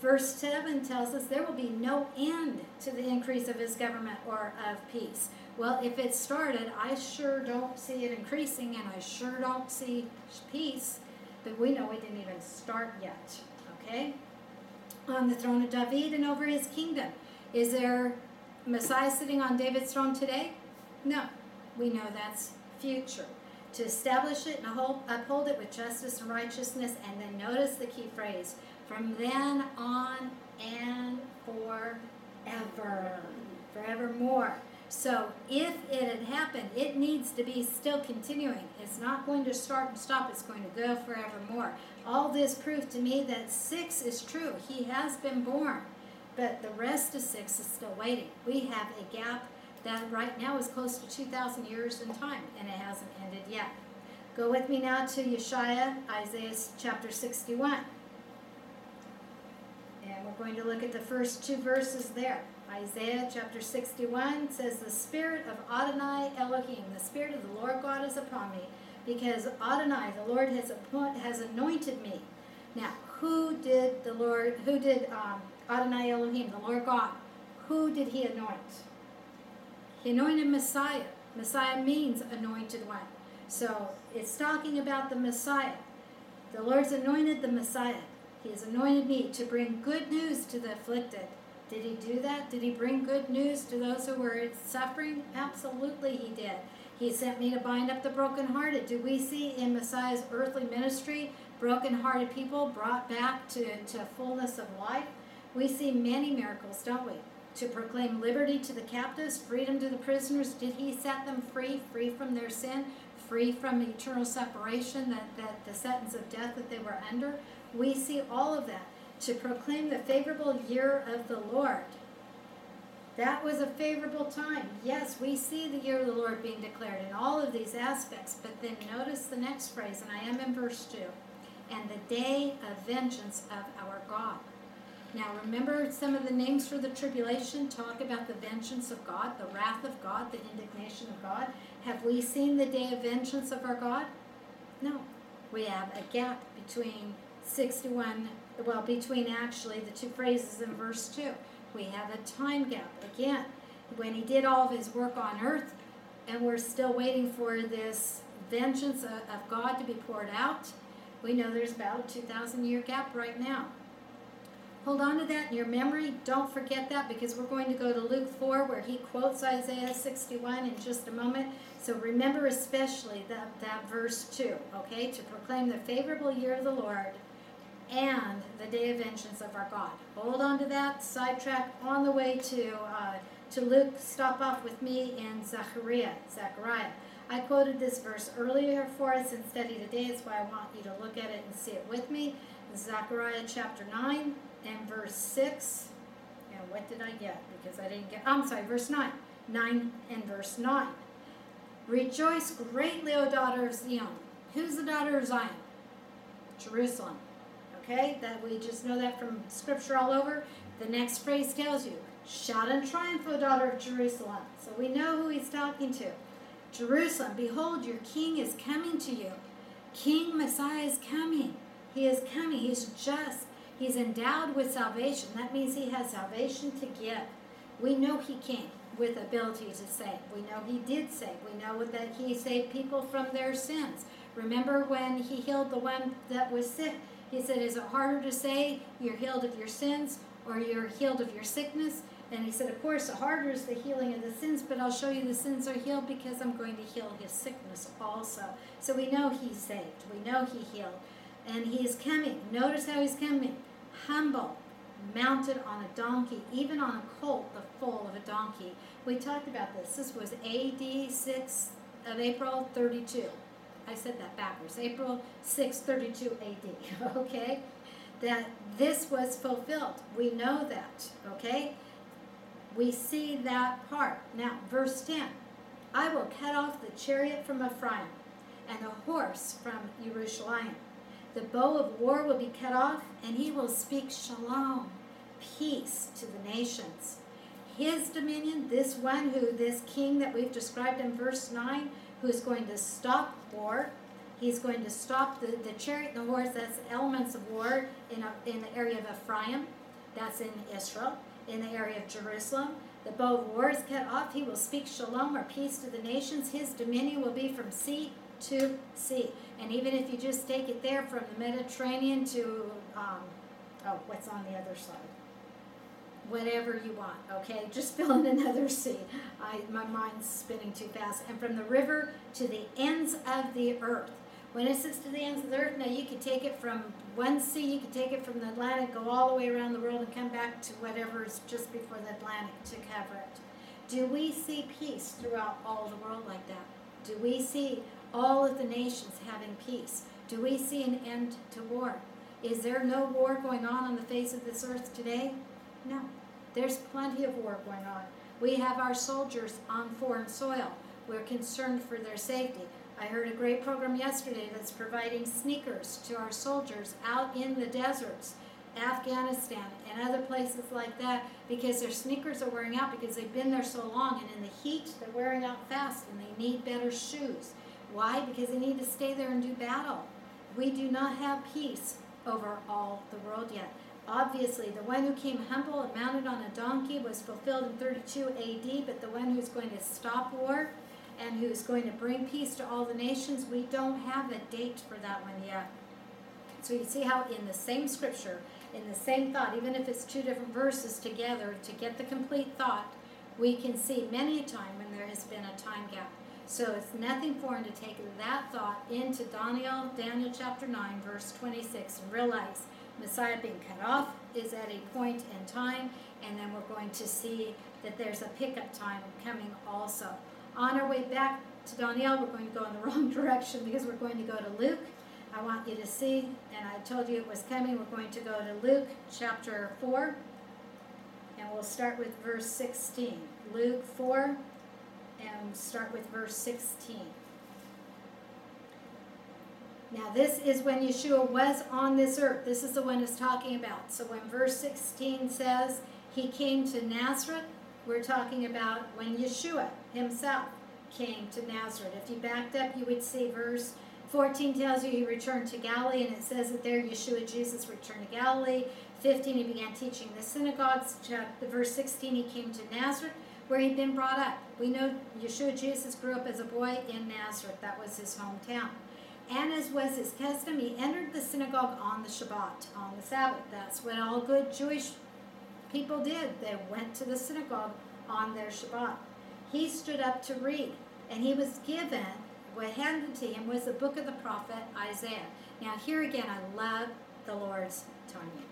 Verse 7 tells us there will be no end to the increase of his government or of peace. Well, if it started, I sure don't see it increasing and I sure don't see peace, but we know it didn't even start yet, okay? On the throne of David and over his kingdom. Is there Messiah sitting on David's throne today? No. We know that's future. To establish it and uphold it with justice and righteousness, and then notice the key phrase from then on and forever, forevermore. So if it had happened, it needs to be still continuing. It's not going to start and stop, it's going to go forevermore. All this proved to me that six is true. He has been born, but the rest of six is still waiting. We have a gap that right now is close to 2,000 years in time, and it hasn't ended yet. Go with me now to Yeshaya, Isaiah chapter 61. And we're going to look at the first two verses there. Isaiah chapter 61 says, The Spirit of Adonai Elohim, the Spirit of the Lord God is upon me, because Adonai, the Lord, has, appoint, has anointed me. Now, who did the Lord, who did um, Adonai Elohim, the Lord God, who did he anoint? He anointed Messiah. Messiah means anointed one. So it's talking about the Messiah. The Lord's anointed the Messiah. He has anointed me to bring good news to the afflicted. Did he do that? Did he bring good news to those who were suffering? Absolutely, he did. He sent me to bind up the brokenhearted. Do we see in Messiah's earthly ministry brokenhearted people brought back to, to fullness of life? We see many miracles, don't we? To proclaim liberty to the captives, freedom to the prisoners. Did he set them free, free from their sin, free from eternal separation, that, that the sentence of death that they were under? We see all of that to proclaim the favorable year of the Lord. That was a favorable time. Yes, we see the year of the Lord being declared in all of these aspects, but then notice the next phrase, and I am in verse 2 and the day of vengeance of our God. Now, remember some of the names for the tribulation talk about the vengeance of God, the wrath of God, the indignation of God. Have we seen the day of vengeance of our God? No. We have a gap between 61 well, between actually the two phrases in verse 2. We have a time gap. Again, when he did all of his work on earth, and we're still waiting for this vengeance of, God to be poured out, we know there's about a 2,000 year gap right now. Hold on to that in your memory. Don't forget that because we're going to go to Luke 4 where he quotes Isaiah 61 in just a moment. So remember especially that, that verse 2, okay? To proclaim the favorable year of the Lord and the day of vengeance of our God. Hold on to that. Sidetrack on the way to uh, to Luke. Stop off with me in Zechariah. Zechariah. I quoted this verse earlier for us in study today. That's why I want you to look at it and see it with me. Zechariah chapter 9 and verse 6. And what did I get? Because I didn't get, I'm sorry, verse 9. 9 and verse 9. Rejoice greatly, O daughter of Zion. Who's the daughter of Zion? Jerusalem okay? That we just know that from scripture all over. The next phrase tells you, shout in triumph, O daughter of Jerusalem. So we know who he's talking to. Jerusalem, behold, your king is coming to you. King Messiah is coming. He is coming. He's just. He's endowed with salvation. That means he has salvation to give. We know he came with ability to save. We know he did save. We know that he saved people from their sins. Remember when he healed the one that was sick? He said, Is it harder to say you're healed of your sins or you're healed of your sickness? And he said, Of course, harder is the healing of the sins, but I'll show you the sins are healed because I'm going to heal his sickness also. So we know he's saved. We know he healed. And he is coming. Notice how he's coming. Humble, mounted on a donkey, even on a colt, the foal of a donkey. We talked about this. This was AD 6 of April 32. I said that backwards, April 6, 32 AD, <laughs> okay? That this was fulfilled. We know that, okay? We see that part. Now, verse 10 I will cut off the chariot from Ephraim and the horse from Jerusalem. The bow of war will be cut off, and he will speak shalom, peace to the nations. His dominion, this one who, this king that we've described in verse 9, who's going to stop war. He's going to stop the, the chariot and the horse. That's elements of war in, a, in the area of Ephraim. That's in Israel. In the area of Jerusalem. The bow of war is cut off. He will speak shalom or peace to the nations. His dominion will be from sea to sea. And even if you just take it there from the Mediterranean to, um, oh, what's on the other side? Whatever you want, okay? Just <laughs> fill in another sea. I, my mind's spinning too fast. And from the river to the ends of the earth. When it says to the ends of the earth, now you could take it from one sea, you could take it from the Atlantic, go all the way around the world and come back to whatever is just before the Atlantic to cover it. Do we see peace throughout all the world like that? Do we see all of the nations having peace? Do we see an end to war? Is there no war going on on the face of this earth today? No. There's plenty of war going on. We have our soldiers on foreign soil. We're concerned for their safety. I heard a great program yesterday that's providing sneakers to our soldiers out in the deserts, Afghanistan, and other places like that, because their sneakers are wearing out because they've been there so long, and in the heat, they're wearing out fast, and they need better shoes. Why? Because they need to stay there and do battle. We do not have peace over all the world yet. Obviously, the one who came humble and mounted on a donkey was fulfilled in 32 AD, but the one who's going to stop war and who's going to bring peace to all the nations, we don't have a date for that one yet. So you see how in the same scripture, in the same thought, even if it's two different verses together to get the complete thought, we can see many a time when there has been a time gap. So it's nothing foreign to take that thought into Daniel, Daniel chapter 9, verse 26, and realize Messiah being cut off is at a point in time, and then we're going to see that there's a pickup time coming also. On our way back to Daniel, we're going to go in the <laughs> wrong direction because we're going to go to Luke. I want you to see, and I told you it was coming, we're going to go to Luke chapter 4, and we'll start with verse 16. Luke 4, and start with verse 16. Now, this is when Yeshua was on this earth. This is the one it's talking about. So, when verse 16 says he came to Nazareth, we're talking about when Yeshua himself came to Nazareth. If you backed up, you would see verse 14 tells you he returned to Galilee, and it says that there Yeshua Jesus returned to Galilee. 15, he began teaching the synagogues. Chapter, verse 16, he came to Nazareth, where he'd been brought up. We know Yeshua Jesus grew up as a boy in Nazareth. That was his hometown. And as was his custom, he entered the synagogue on the Shabbat, on the Sabbath. That's what all good Jewish people did. They went to the synagogue on their Shabbat. He stood up to read, and he was given, what handed to him was the book of the prophet Isaiah. Now, here again, I love the Lord's timing.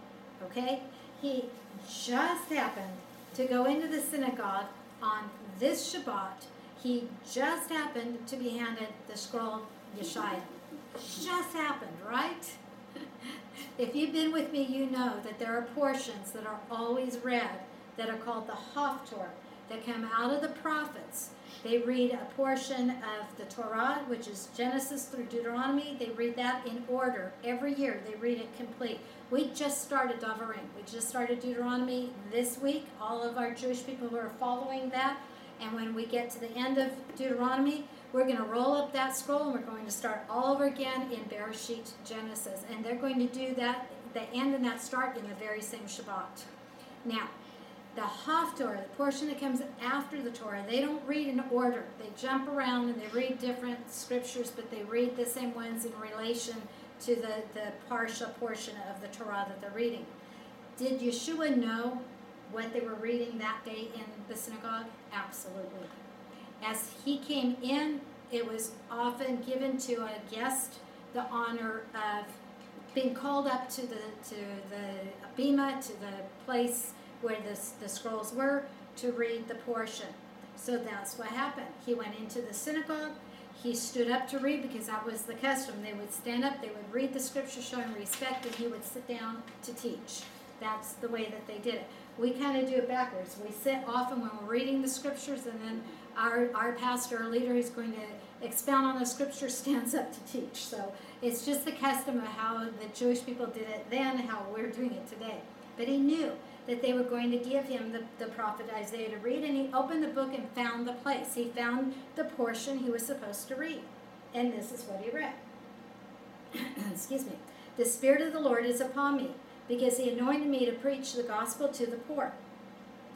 Okay? He just happened to go into the synagogue on this Shabbat. He just happened to be handed the scroll of Yeshaya just happened, right? <laughs> if you've been with me, you know that there are portions that are always read that are called the Haftorah that come out of the prophets. They read a portion of the Torah, which is Genesis through Deuteronomy. They read that in order. Every year they read it complete. We just started Davarim. We just started Deuteronomy this week. All of our Jewish people who are following that. And when we get to the end of Deuteronomy, we're going to roll up that scroll and we're going to start all over again in Bereshit Genesis. And they're going to do that, the end and that start in the very same Shabbat. Now, the Haftorah, the portion that comes after the Torah, they don't read in order. They jump around and they read different scriptures, but they read the same ones in relation to the, the Parsha portion of the Torah that they're reading. Did Yeshua know what they were reading that day in the synagogue? Absolutely. As he came in, it was often given to a guest the honor of being called up to the to the bima, to the place where the, the scrolls were, to read the portion. So that's what happened. He went into the synagogue. He stood up to read because that was the custom. They would stand up, they would read the scripture showing respect, and he would sit down to teach. That's the way that they did it. We kind of do it backwards. We sit often when we're reading the scriptures, and then our, our pastor or leader who's going to expound on the scripture <laughs> stands up to teach. So it's just the custom of how the Jewish people did it then, how we're doing it today. But he knew that they were going to give him the, the prophet Isaiah to read, and he opened the book and found the place. He found the portion he was supposed to read. And this is what he read. <clears throat> Excuse me. The Spirit of the Lord is upon me, because he anointed me to preach the gospel to the poor.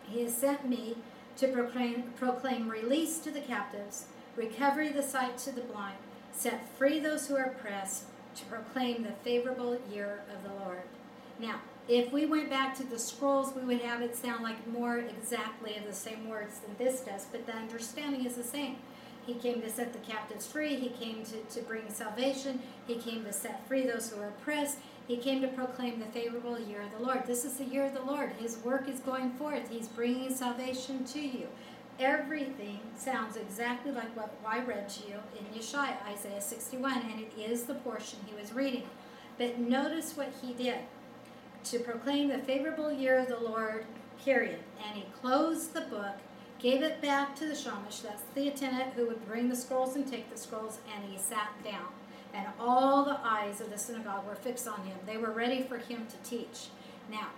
He has sent me to proclaim, proclaim release to the captives, recovery of the sight to the blind, set free those who are oppressed, to proclaim the favorable year of the Lord. Now, if we went back to the scrolls, we would have it sound like more exactly of the same words than this does, but the understanding is the same. He came to set the captives free. He came to, to bring salvation. He came to set free those who are oppressed. He came to proclaim the favorable year of the Lord. This is the year of the Lord. His work is going forth. He's bringing salvation to you. Everything sounds exactly like what I read to you in Yeshaya, Isaiah 61, and it is the portion he was reading. But notice what he did to proclaim the favorable year of the Lord, period. And he closed the book, gave it back to the shamash, that's the attendant who would bring the scrolls and take the scrolls, and he sat down. And all the eyes of the synagogue were fixed on him. They were ready for him to teach. Now,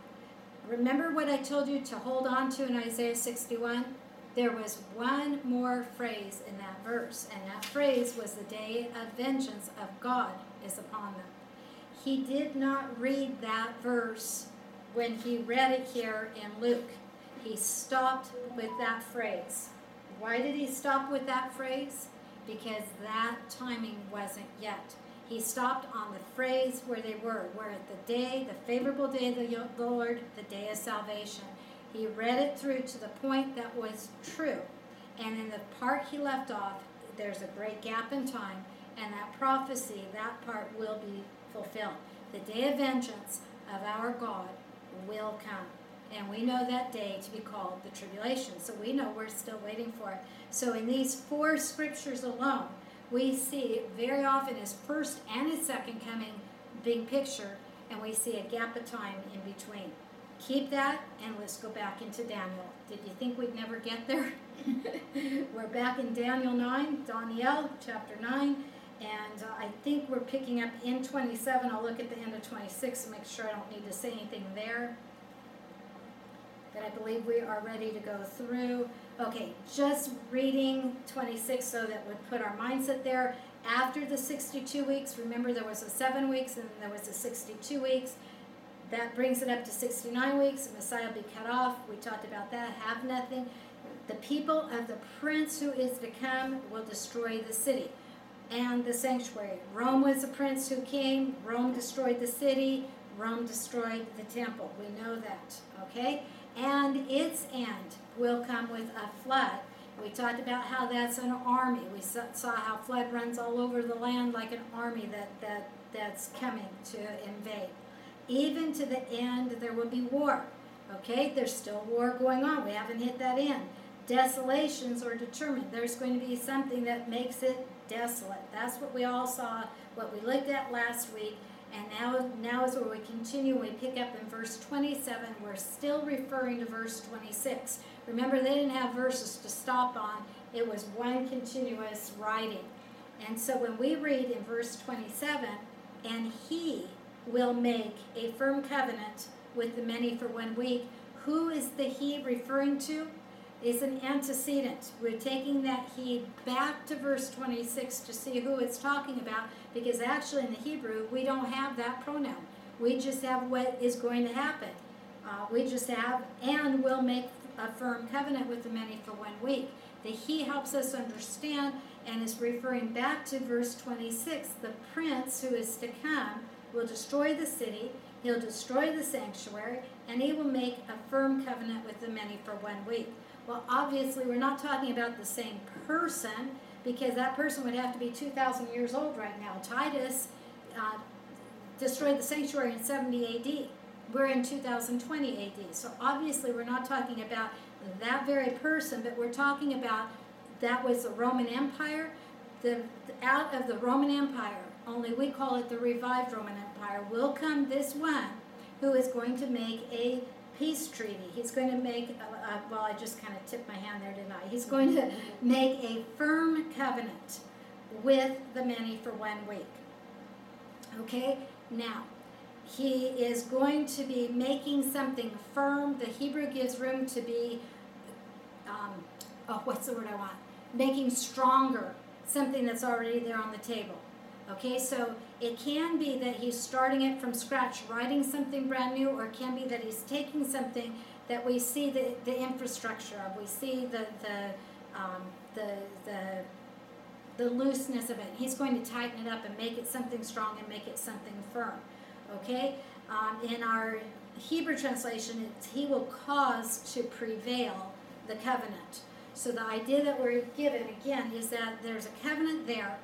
remember what I told you to hold on to in Isaiah 61? There was one more phrase in that verse, and that phrase was the day of vengeance of God is upon them. He did not read that verse when he read it here in Luke. He stopped with that phrase. Why did he stop with that phrase? Because that timing wasn't yet. He stopped on the phrase where they were, where at the day, the favorable day of the Lord, the day of salvation. He read it through to the point that was true. And in the part he left off, there's a great gap in time, and that prophecy, that part will be fulfilled. The day of vengeance of our God will come. And we know that day to be called the tribulation. So we know we're still waiting for it. So in these four scriptures alone, we see very often his first and his second coming being pictured, and we see a gap of time in between. Keep that, and let's go back into Daniel. Did you think we'd never get there? <laughs> we're back in Daniel 9, Daniel chapter 9, and uh, I think we're picking up in 27. I'll look at the end of 26 and make sure I don't need to say anything there. But I believe we are ready to go through. Okay, just reading 26 so that would put our mindset there. After the 62 weeks, remember there was a seven weeks and there was a 62 weeks. That brings it up to 69 weeks. The Messiah will be cut off. We talked about that. Have nothing. The people of the prince who is to come will destroy the city and the sanctuary. Rome was the prince who came. Rome destroyed the city. Rome destroyed the temple. We know that. Okay? And its end will come with a flood. We talked about how that's an army. We saw how flood runs all over the land like an army that, that, that's coming to invade even to the end there will be war. Okay, there's still war going on. We haven't hit that end. Desolations are determined. There's going to be something that makes it desolate. That's what we all saw, what we looked at last week. And now, now is where we continue. We pick up in verse 27. We're still referring to verse 26. Remember, they didn't have verses to stop on. It was one continuous writing. And so when we read in verse 27, and he, will make a firm covenant with the many for one week. Who is the he referring to? Is an antecedent. We're taking that he back to verse 26 to see who it's talking about because actually in the Hebrew we don't have that pronoun. We just have what is going to happen. Uh, we just have and will make a firm covenant with the many for one week. The he helps us understand and is referring back to verse 26, the prince who is to come will destroy the city, he'll destroy the sanctuary, and he will make a firm covenant with the many for one week. Well, obviously, we're not talking about the same person because that person would have to be 2,000 years old right now. Titus uh, destroyed the sanctuary in 70 AD. We're in 2020 AD. So obviously, we're not talking about that very person, but we're talking about that was the Roman Empire. The, out of the Roman Empire, only we call it the revived Roman Empire, will come this one who is going to make a peace treaty. He's going to make, a, a, well, I just kind of tipped my hand there, didn't I? He's going to make a firm covenant with the many for one week. Okay? Now, he is going to be making something firm. The Hebrew gives room to be, um, oh, what's the word I want? Making stronger something that's already there on the table. Okay, so it can be that he's starting it from scratch, writing something brand new, or it can be that he's taking something that we see the, the infrastructure of, we see the the, um, the the the looseness of it. He's going to tighten it up and make it something strong and make it something firm. Okay, um, in our Hebrew translation, it's, he will cause to prevail the covenant. So the idea that we're given again is that there's a covenant there,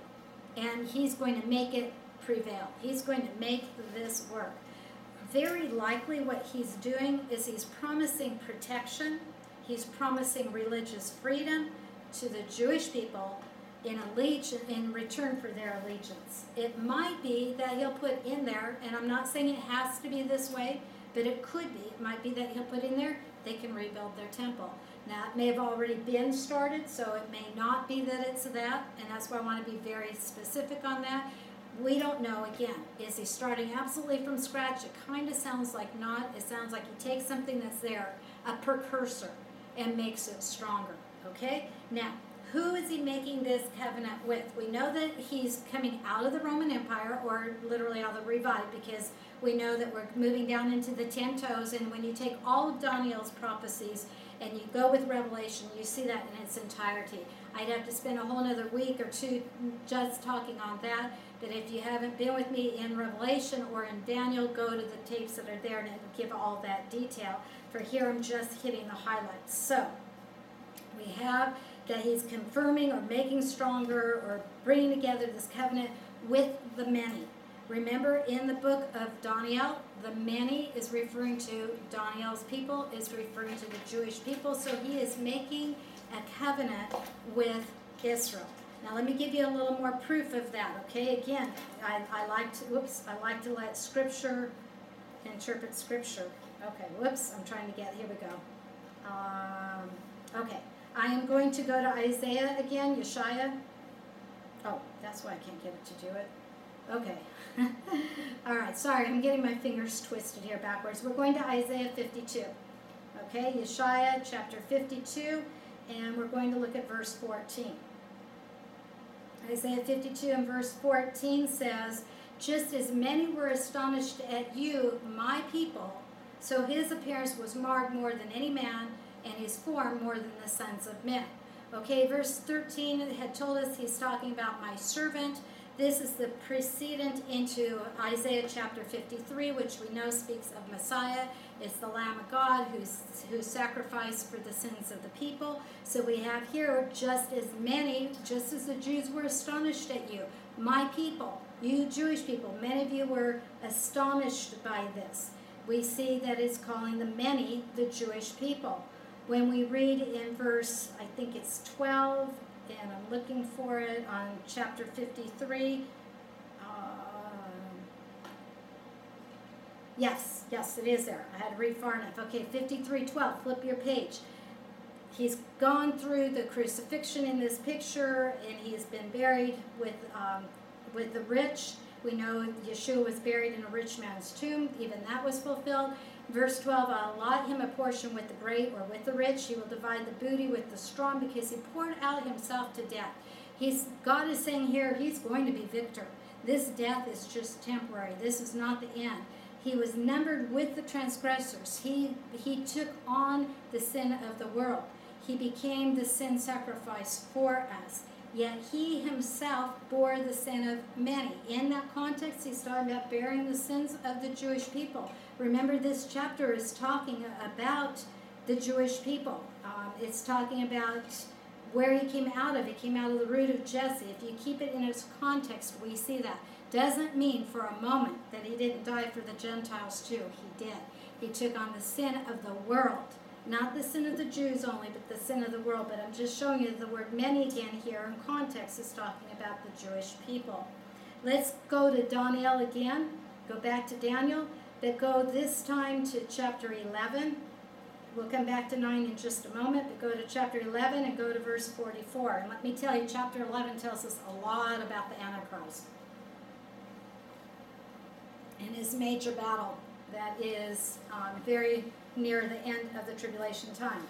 and he's going to make it prevail. He's going to make this work. Very likely, what he's doing is he's promising protection, he's promising religious freedom to the Jewish people in allegiance in return for their allegiance. It might be that he'll put in there, and I'm not saying it has to be this way, but it could be. It might be that he'll put in there they can rebuild their temple. Now it may have already been started, so it may not be that it's that, and that's why I want to be very specific on that. We don't know again. Is he starting absolutely from scratch? It kind of sounds like not. It sounds like he takes something that's there, a precursor, and makes it stronger. Okay? Now, who is he making this covenant with? We know that he's coming out of the Roman Empire, or literally out of the Revive, because we know that we're moving down into the ten toes, and when you take all of Daniel's prophecies and you go with Revelation, you see that in its entirety. I'd have to spend a whole other week or two just talking on that. But if you haven't been with me in Revelation or in Daniel, go to the tapes that are there and it'll give all that detail. For here, I'm just hitting the highlights. So, we have that he's confirming or making stronger or bringing together this covenant with the many. Remember in the book of Daniel, the many is referring to Daniel's people, is referring to the Jewish people. So he is making a covenant with Israel. Now let me give you a little more proof of that, okay? Again, I, I like to, whoops, I like to let scripture interpret scripture. Okay, whoops, I'm trying to get, here we go. Um, okay, I am going to go to Isaiah again, Yeshaya. Oh, that's why I can't get it to do it. Okay. <laughs> All right, sorry, I'm getting my fingers twisted here backwards. We're going to Isaiah 52. Okay, Yeshaya chapter 52, and we're going to look at verse 14. Isaiah 52 and verse 14 says, Just as many were astonished at you, my people, so his appearance was marred more than any man, and his form more than the sons of men. Okay, verse 13 had told us he's talking about my servant. This is the precedent into Isaiah chapter 53, which we know speaks of Messiah. It's the Lamb of God who's, who sacrificed for the sins of the people. So we have here just as many, just as the Jews were astonished at you, my people, you Jewish people, many of you were astonished by this. We see that it's calling the many the Jewish people. When we read in verse, I think it's 12, and I'm looking for it on chapter 53. Um, yes, yes, it is there. I had to read far enough. Okay, 53 12, Flip your page. He's gone through the crucifixion in this picture, and he has been buried with um, with the rich. We know Yeshua was buried in a rich man's tomb. Even that was fulfilled. Verse 12, I'll allot him a portion with the great or with the rich. He will divide the booty with the strong because he poured out himself to death. He's, God is saying here, he's going to be victor. This death is just temporary. This is not the end. He was numbered with the transgressors. He, he took on the sin of the world. He became the sin sacrifice for us. Yet he himself bore the sin of many. In that context, he's talking about bearing the sins of the Jewish people. Remember, this chapter is talking about the Jewish people. Um, it's talking about where he came out of. He came out of the root of Jesse. If you keep it in its context, we see that. Doesn't mean for a moment that he didn't die for the Gentiles too. He did. He took on the sin of the world. Not the sin of the Jews only, but the sin of the world. But I'm just showing you the word many again here in context is talking about the Jewish people. Let's go to Daniel again. Go back to Daniel but go this time to chapter 11. We'll come back to 9 in just a moment, but go to chapter 11 and go to verse 44. And let me tell you, chapter 11 tells us a lot about the Antichrist and his major battle that is um, very near the end of the tribulation time.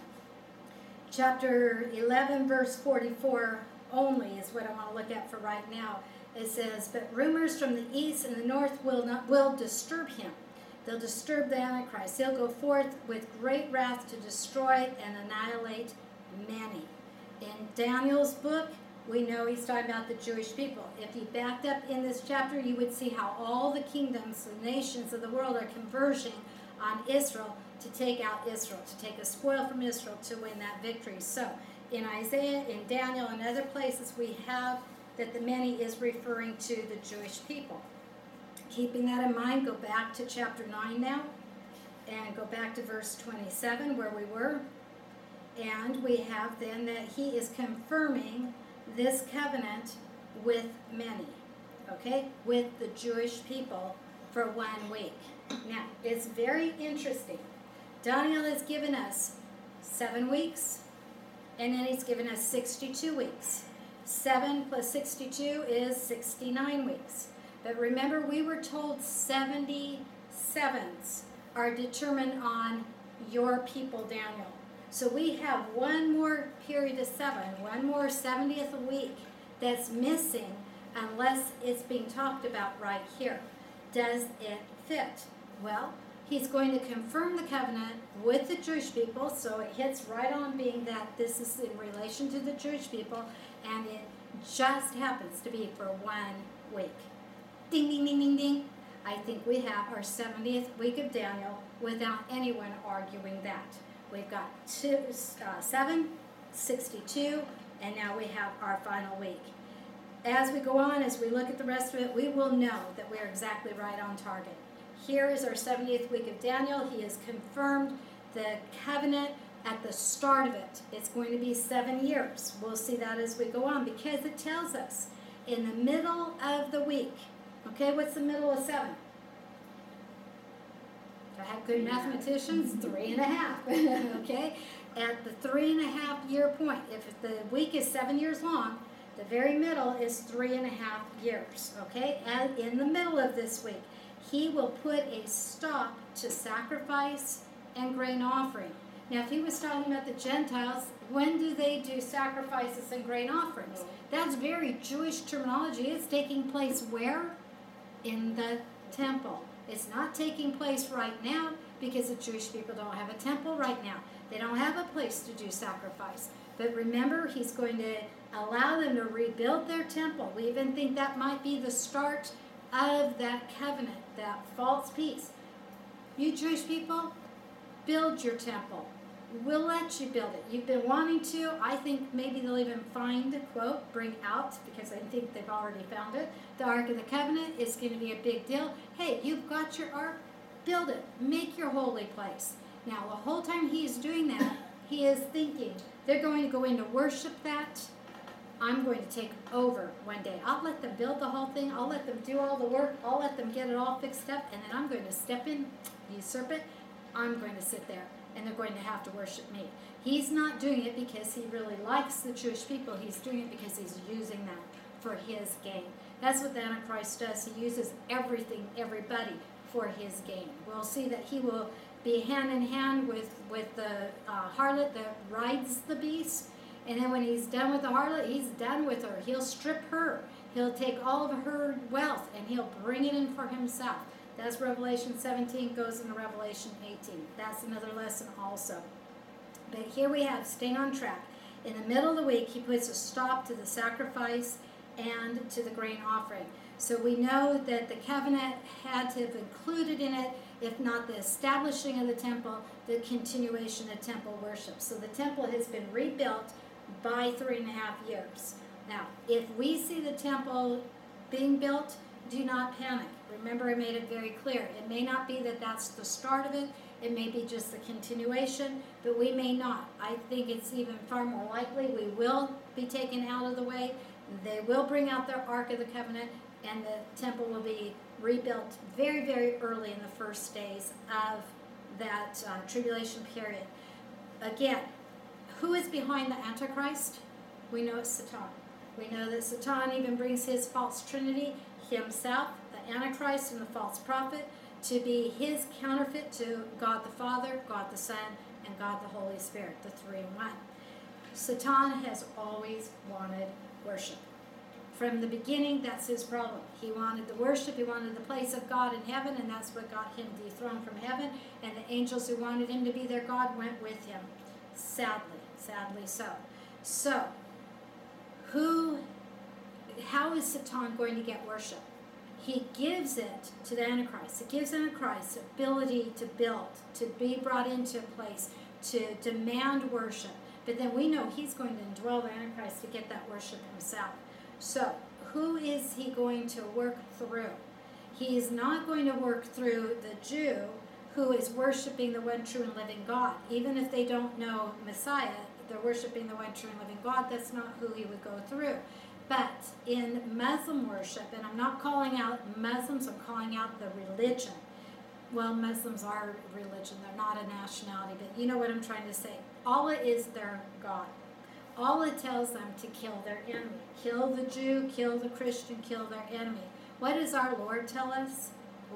Chapter 11, verse 44 only is what I want to look at for right now. It says, But rumors from the east and the north will not will disturb him They'll disturb the Antichrist. He'll go forth with great wrath to destroy and annihilate many. In Daniel's book, we know he's talking about the Jewish people. If you backed up in this chapter, you would see how all the kingdoms, the nations of the world are converging on Israel to take out Israel, to take a spoil from Israel to win that victory. So, in Isaiah, in Daniel, and other places, we have that the many is referring to the Jewish people. Keeping that in mind, go back to chapter 9 now and go back to verse 27 where we were. And we have then that he is confirming this covenant with many, okay, with the Jewish people for one week. Now, it's very interesting. Daniel has given us seven weeks, and then he's given us 62 weeks. 7 plus 62 is 69 weeks. But remember, we were told 77s are determined on your people, Daniel. So we have one more period of seven, one more 70th week that's missing unless it's being talked about right here. Does it fit? Well, he's going to confirm the covenant with the Jewish people, so it hits right on being that this is in relation to the Jewish people, and it just happens to be for one week. Ding, ding, ding, ding, ding. I think we have our 70th week of Daniel without anyone arguing that. We've got two, uh, 7, 62, and now we have our final week. As we go on, as we look at the rest of it, we will know that we're exactly right on target. Here is our 70th week of Daniel. He has confirmed the covenant at the start of it. It's going to be seven years. We'll see that as we go on because it tells us in the middle of the week. Okay, what's the middle of seven? I have good mathematicians, three and a half. <laughs> okay, at the three and a half year point, if the week is seven years long, the very middle is three and a half years. Okay, and in the middle of this week, he will put a stop to sacrifice and grain offering. Now, if he was talking about the Gentiles, when do they do sacrifices and grain offerings? That's very Jewish terminology. It's taking place where? In the temple. It's not taking place right now because the Jewish people don't have a temple right now. They don't have a place to do sacrifice. But remember, he's going to allow them to rebuild their temple. We even think that might be the start of that covenant, that false peace. You Jewish people, build your temple. We'll let you build it. You've been wanting to. I think maybe they'll even find, quote, bring out, because I think they've already found it. The Ark of the Covenant is going to be a big deal. Hey, you've got your Ark, build it. Make your holy place. Now, the whole time he's doing that, he is thinking, they're going to go in to worship that. I'm going to take over one day. I'll let them build the whole thing. I'll let them do all the work. I'll let them get it all fixed up. And then I'm going to step in, usurp it. I'm going to sit there and they're going to have to worship me. He's not doing it because he really likes the Jewish people. He's doing it because he's using them for his gain. That's what the Antichrist does. He uses everything, everybody, for his gain. We'll see that he will be hand in hand with, with the uh, harlot that rides the beast. And then when he's done with the harlot, he's done with her. He'll strip her. He'll take all of her wealth and he'll bring it in for himself. That's Revelation 17, goes into Revelation 18. That's another lesson also. But here we have, staying on track. In the middle of the week, he puts a stop to the sacrifice and to the grain offering. So we know that the covenant had to have included in it, if not the establishing of the temple, the continuation of temple worship. So the temple has been rebuilt by three and a half years. Now, if we see the temple being built, do not panic. Remember, I made it very clear. It may not be that that's the start of it, it may be just the continuation, but we may not. I think it's even far more likely we will be taken out of the way. They will bring out their Ark of the Covenant, and the temple will be rebuilt very, very early in the first days of that uh, tribulation period. Again, who is behind the Antichrist? We know it's Satan. We know that Satan even brings his false trinity himself, the Antichrist and the false prophet, to be his counterfeit to God the Father, God the Son, and God the Holy Spirit, the three in one. Satan has always wanted worship. From the beginning, that's his problem. He wanted the worship, he wanted the place of God in heaven, and that's what got him dethroned from heaven. And the angels who wanted him to be their God went with him. Sadly, sadly so. So, who, how is Satan going to get worship? He gives it to the Antichrist. It gives Antichrist ability to build, to be brought into a place, to demand worship. But then we know he's going to indwell the Antichrist to get that worship himself. So, who is he going to work through? He is not going to work through the Jew who is worshiping the one true and living God. Even if they don't know Messiah, they're worshiping the one true and living God. That's not who he would go through. But in Muslim worship, and I'm not calling out Muslims, I'm calling out the religion. Well, Muslims are religion, they're not a nationality, but you know what I'm trying to say. Allah is their God. Allah tells them to kill their enemy. Kill the Jew, kill the Christian, kill their enemy. What does our Lord tell us?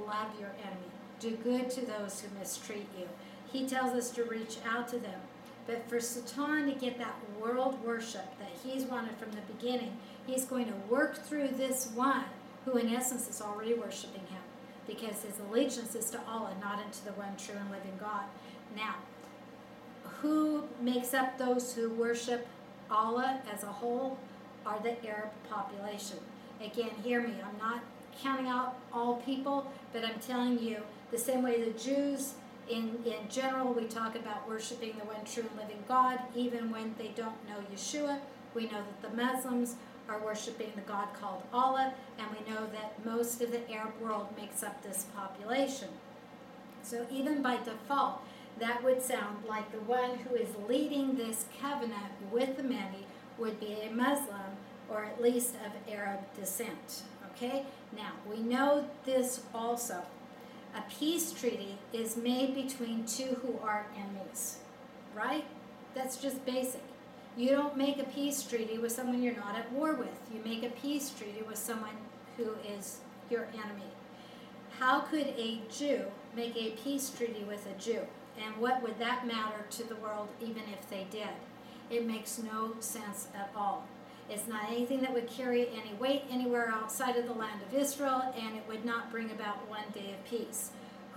Love your enemy. Do good to those who mistreat you. He tells us to reach out to them. But for Satan to get that world worship that he's wanted from the beginning, he's going to work through this one who, in essence, is already worshiping him because his allegiance is to Allah, not into the one true and living God. Now, who makes up those who worship Allah as a whole are the Arab population. Again, hear me, I'm not counting out all people, but I'm telling you, the same way the Jews, in, in general, we talk about worshiping the one true and living God, even when they don't know Yeshua. We know that the Muslims are worshiping the God called Allah, and we know that most of the Arab world makes up this population. So even by default, that would sound like the one who is leading this covenant with the many would be a Muslim or at least of Arab descent. Okay? Now, we know this also. A peace treaty is made between two who are enemies, right? That's just basic. You don't make a peace treaty with someone you're not at war with. You make a peace treaty with someone who is your enemy. How could a Jew make a peace treaty with a Jew? And what would that matter to the world even if they did? It makes no sense at all. It's not anything that would carry any weight anywhere outside of the land of Israel, and it would not bring about one day of peace.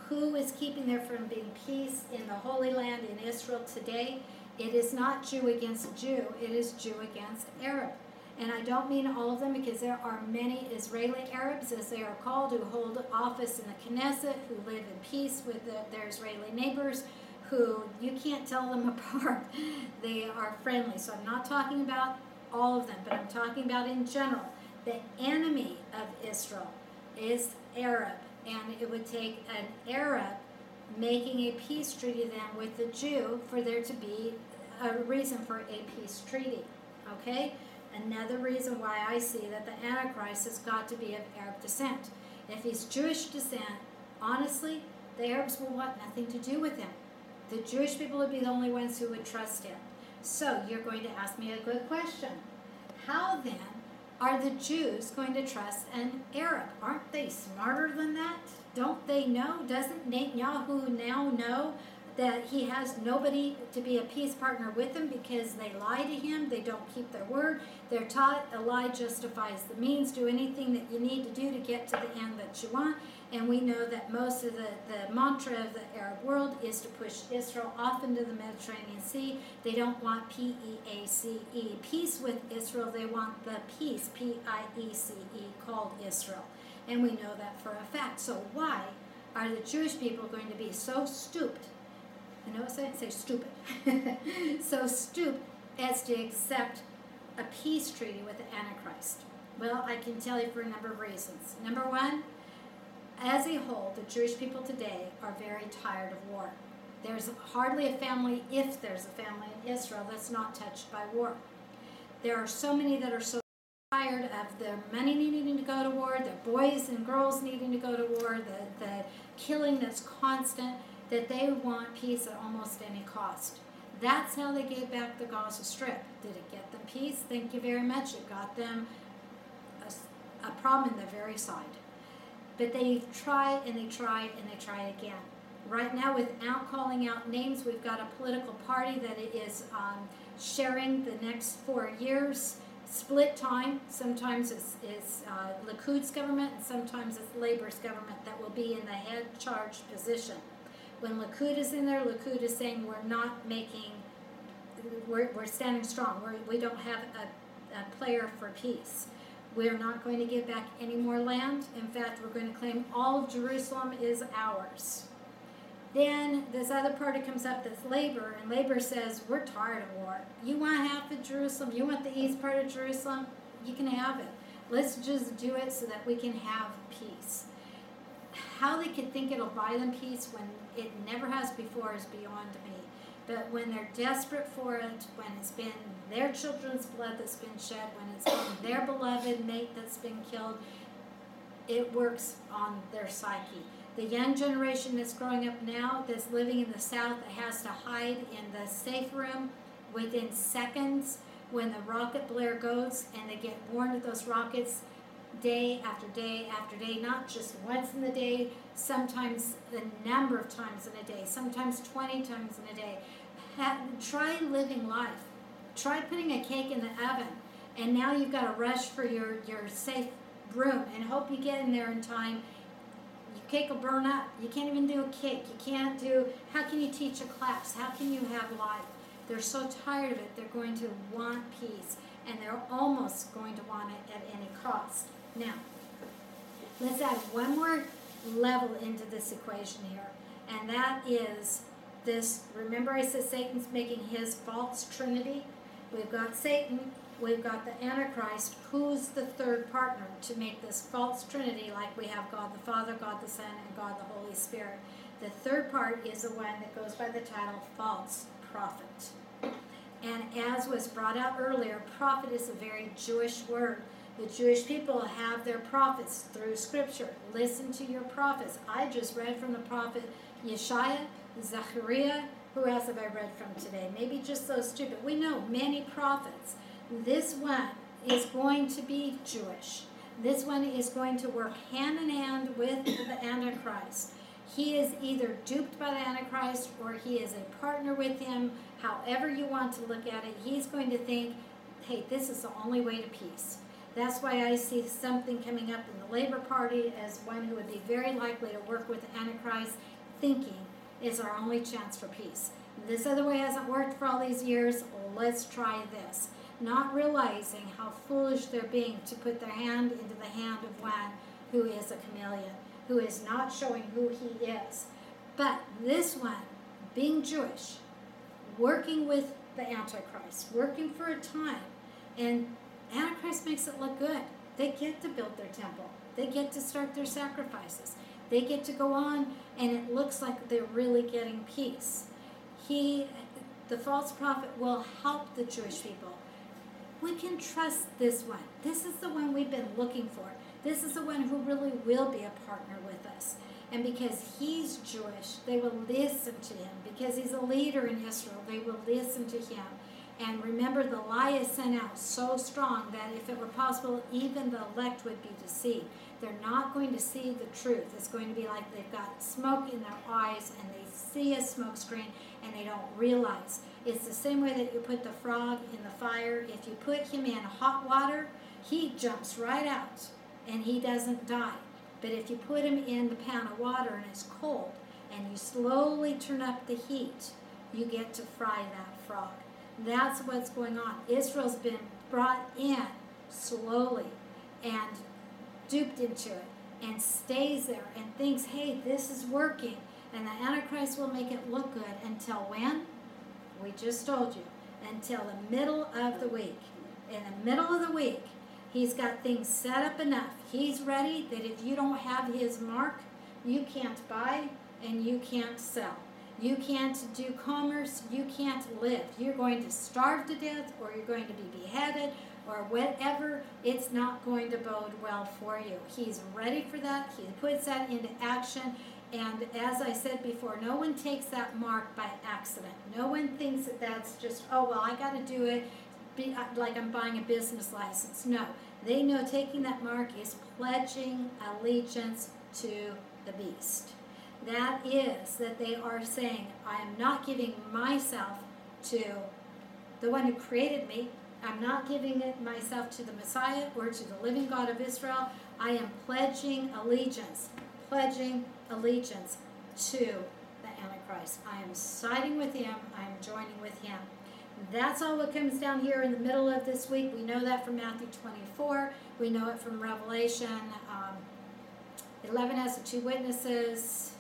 Who is keeping there from being peace in the Holy Land in Israel today? It is not Jew against Jew, it is Jew against Arab. And I don't mean all of them because there are many Israeli Arabs, as they are called, who hold office in the Knesset, who live in peace with the, their Israeli neighbors, who you can't tell them <laughs> apart. They are friendly. So I'm not talking about all of them, but I'm talking about in general. The enemy of Israel is Arab, and it would take an Arab making a peace treaty then with the Jew for there to be a reason for a peace treaty. Okay? Another reason why I see that the Antichrist has got to be of Arab descent. If he's Jewish descent, honestly, the Arabs will want nothing to do with him. The Jewish people would be the only ones who would trust him. So you're going to ask me a good question. How then are the Jews going to trust an Arab? Aren't they smarter than that? Don't they know? Doesn't Netanyahu now know that he has nobody to be a peace partner with him because they lie to him, they don't keep their word. They're taught a lie justifies the means. Do anything that you need to do to get to the end that you want. And we know that most of the, the mantra of the Arab world is to push Israel off into the Mediterranean Sea. They don't want P E A C E, peace with Israel. They want the peace, P I E C E, called Israel. And we know that for a fact. So why are the Jewish people going to be so stooped? I know what I'm say stupid. <laughs> so stooped as to accept a peace treaty with the Antichrist? Well, I can tell you for a number of reasons. Number one, as a whole, the Jewish people today are very tired of war. There's hardly a family, if there's a family in Israel, that's not touched by war. There are so many that are so tired of their money needing to go to war, their boys and girls needing to go to war, the, the killing that's constant, that they want peace at almost any cost. That's how they gave back the Gaza Strip. Did it get them peace? Thank you very much. It got them a, a problem in their very side. But they tried and they tried and they tried again. Right now, without calling out names, we've got a political party that is um, sharing the next four years, split time. Sometimes it's, it's uh, Likud's government, and sometimes it's Labor's government that will be in the head charge position. When Likud is in there, Likud is saying we're not making, we're, we're standing strong. We're, we don't have a, a player for peace. We're not going to give back any more land. In fact, we're going to claim all of Jerusalem is ours. Then this other party comes up that's labor, and labor says, We're tired of war. You want half of Jerusalem? You want the east part of Jerusalem? You can have it. Let's just do it so that we can have peace. How they could think it'll buy them peace when it never has before is beyond me. But when they're desperate for it, when it's been their children's blood that's been shed, when it's been their beloved mate that's been killed, it works on their psyche. The young generation that's growing up now, that's living in the South, that has to hide in the safe room within seconds when the rocket blare goes and they get warned of those rockets day after day after day, not just once in the day, sometimes a number of times in a day, sometimes 20 times in a day. Ha- try living life. Try putting a cake in the oven, and now you've got to rush for your, your safe room and hope you get in there in time. Your cake will burn up. You can't even do a cake. You can't do, how can you teach a class? How can you have life? They're so tired of it, they're going to want peace, and they're almost going to want it at any cost. Now, let's add one more level into this equation here, and that is this. Remember, I said Satan's making his false trinity? We've got Satan, we've got the Antichrist. Who's the third partner to make this false trinity like we have God the Father, God the Son, and God the Holy Spirit? The third part is the one that goes by the title false prophet. And as was brought out earlier, prophet is a very Jewish word. The Jewish people have their prophets through Scripture. Listen to your prophets. I just read from the prophet Yeshaya, Zechariah. Who else have I read from today? Maybe just those two, but we know many prophets. This one is going to be Jewish. This one is going to work hand in hand with the Antichrist. He is either duped by the Antichrist or he is a partner with him. However, you want to look at it, he's going to think, hey, this is the only way to peace. That's why I see something coming up in the Labor Party as one who would be very likely to work with the Antichrist, thinking is our only chance for peace. This other way hasn't worked for all these years. Let's try this. Not realizing how foolish they're being to put their hand into the hand of one who is a chameleon, who is not showing who he is. But this one, being Jewish, working with the Antichrist, working for a time, and Antichrist makes it look good. They get to build their temple. They get to start their sacrifices. They get to go on, and it looks like they're really getting peace. He, the false prophet, will help the Jewish people. We can trust this one. This is the one we've been looking for. This is the one who really will be a partner with us. And because he's Jewish, they will listen to him. Because he's a leader in Israel, they will listen to him. And remember, the lie is sent out so strong that if it were possible, even the elect would be deceived. They're not going to see the truth. It's going to be like they've got smoke in their eyes and they see a smoke screen and they don't realize. It's the same way that you put the frog in the fire. If you put him in hot water, he jumps right out and he doesn't die. But if you put him in the pan of water and it's cold and you slowly turn up the heat, you get to fry that frog. That's what's going on. Israel's been brought in slowly and duped into it and stays there and thinks, hey, this is working. And the Antichrist will make it look good until when? We just told you. Until the middle of the week. In the middle of the week, he's got things set up enough. He's ready that if you don't have his mark, you can't buy and you can't sell. You can't do commerce. You can't live. You're going to starve to death or you're going to be beheaded or whatever. It's not going to bode well for you. He's ready for that. He puts that into action. And as I said before, no one takes that mark by accident. No one thinks that that's just, oh, well, I got to do it be, uh, like I'm buying a business license. No, they know taking that mark is pledging allegiance to the beast that is that they are saying, I am not giving myself to the one who created me. I'm not giving it myself to the Messiah or to the living God of Israel. I am pledging allegiance, pledging allegiance to the Antichrist. I am siding with him. I am joining with him. That's all what comes down here in the middle of this week. We know that from Matthew 24. We know it from Revelation. Um, 11 has the two witnesses.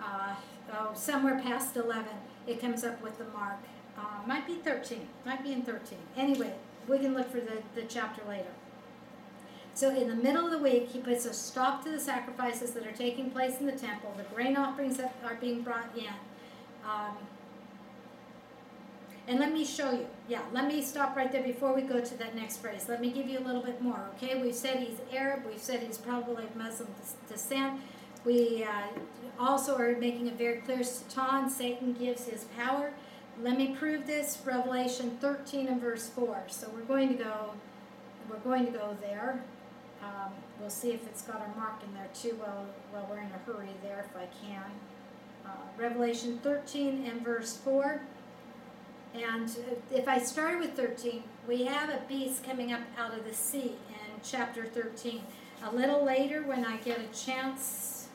Uh, oh, somewhere past eleven, it comes up with the mark. Uh, might be thirteen, might be in thirteen. Anyway, we can look for the, the chapter later. So in the middle of the week, he puts a stop to the sacrifices that are taking place in the temple, the grain offerings that are being brought in. Um, and let me show you. Yeah, let me stop right there before we go to that next phrase. Let me give you a little bit more, okay? We've said he's Arab. We've said he's probably of Muslim descent. We uh, also are making it very clear Satan, Satan gives his power. Let me prove this. Revelation 13 and verse 4. So we're going to go, we're going to go there. Um, we'll see if it's got our mark in there too while, while we're in a hurry there, if I can. Uh, Revelation 13 and verse 4. And if I start with 13, we have a beast coming up out of the sea in chapter 13. A little later, when I get a chance,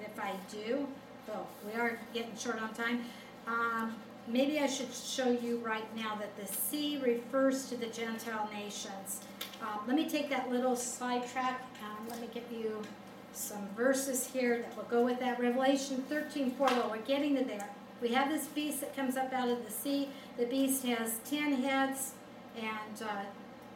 if I do, though we are getting short on time, um, maybe I should show you right now that the sea refers to the Gentile nations. Um, let me take that little sidetrack and let me give you some verses here that will go with that. Revelation 13 4, well, we're getting to there. We have this beast that comes up out of the sea. The beast has ten heads and uh,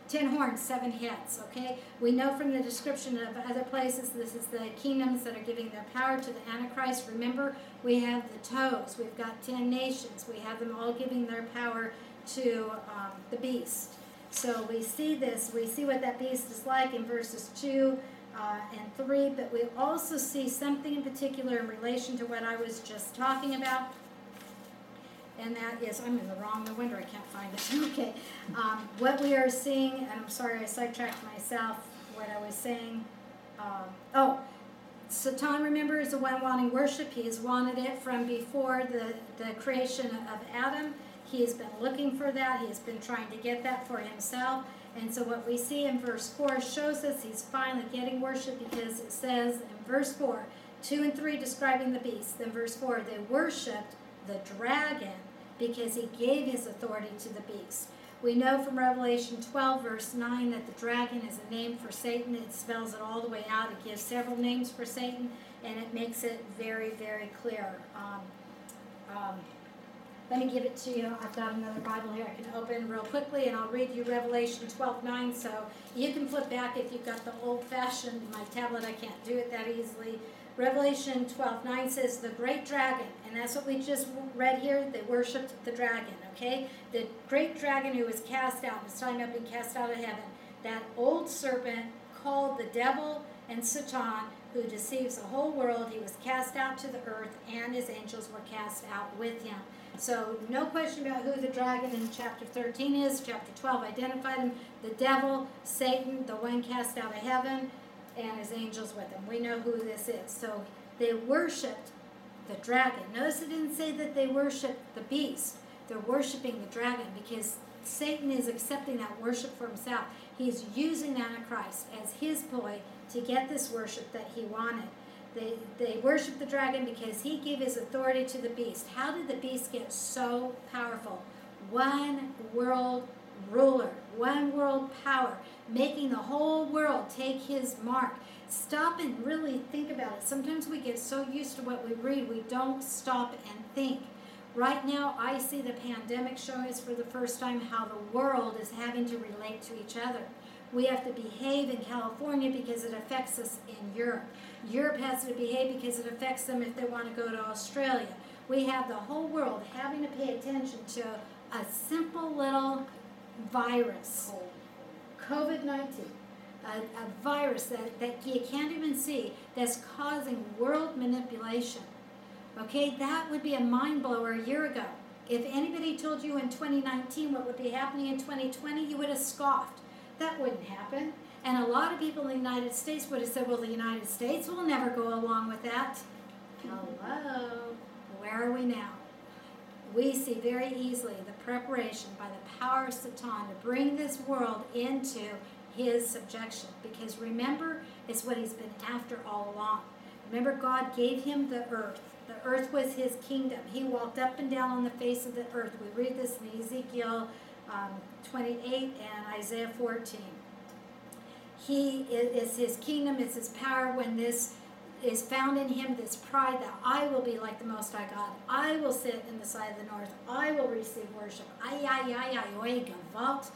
ten horns, seven heads. Okay, we know from the description of other places this is the kingdoms that are giving their power to the Antichrist. Remember, we have the toes. We've got ten nations. We have them all giving their power to um, the beast. So we see this. We see what that beast is like in verses two. Uh, and three, but we also see something in particular in relation to what I was just talking about and that is, I'm in the wrong, no wonder I can't find it, <laughs> okay. Um, what we are seeing, and I'm sorry I sidetracked myself, what I was saying, um, oh, Satan, remember, is the one wanting worship, he has wanted it from before the, the creation of Adam, he has been looking for that, he has been trying to get that for himself, and so what we see in verse 4 shows us he's finally getting worship because it says in verse 4, 2 and 3 describing the beast, then verse 4, they worshipped the dragon because he gave his authority to the beast. We know from Revelation 12, verse 9, that the dragon is a name for Satan. It spells it all the way out. It gives several names for Satan, and it makes it very, very clear. Um, um, let me give it to you. I've got another Bible here I can open real quickly, and I'll read you Revelation 12, 9. So you can flip back if you've got the old fashioned, my tablet, I can't do it that easily. Revelation 12, 9 says, the great dragon, and that's what we just read here. They worshipped the dragon, okay? The great dragon who was cast out, it's talking about being cast out of heaven. That old serpent called the devil and Satan, who deceives the whole world, he was cast out to the earth, and his angels were cast out with him. So, no question about who the dragon in chapter 13 is. Chapter 12 identified him the devil, Satan, the one cast out of heaven and his angels with him. We know who this is. So they worshiped the dragon. Notice it didn't say that they worshiped the beast. They're worshiping the dragon because Satan is accepting that worship for himself. He's using Antichrist as his ploy to get this worship that he wanted. They, they worship the dragon because he gave his authority to the beast. How did the beast get so powerful? One world ruler, one world power, making the whole world take his mark. Stop and really think about it. Sometimes we get so used to what we read, we don't stop and think. Right now, I see the pandemic showing us for the first time how the world is having to relate to each other. We have to behave in California because it affects us in Europe. Europe has to behave because it affects them if they want to go to Australia. We have the whole world having to pay attention to a simple little virus, COVID 19, a, a virus that, that you can't even see that's causing world manipulation. Okay, that would be a mind blower a year ago. If anybody told you in 2019 what would be happening in 2020, you would have scoffed. That wouldn't happen. And a lot of people in the United States would have said, well, the United States will never go along with that. Hello, where are we now? We see very easily preparation by the power of Satan to bring this world into his subjection. Because remember, it's what he's been after all along. Remember, God gave him the earth. The earth was his kingdom. He walked up and down on the face of the earth. We read this in Ezekiel um, 28 and Isaiah 14. He is his kingdom, it's his power. When this is found in him this pride that I will be like the Most High God. I will sit in the side of the north. I will receive worship. Ay, ay, ay, ay, oy, gavalt,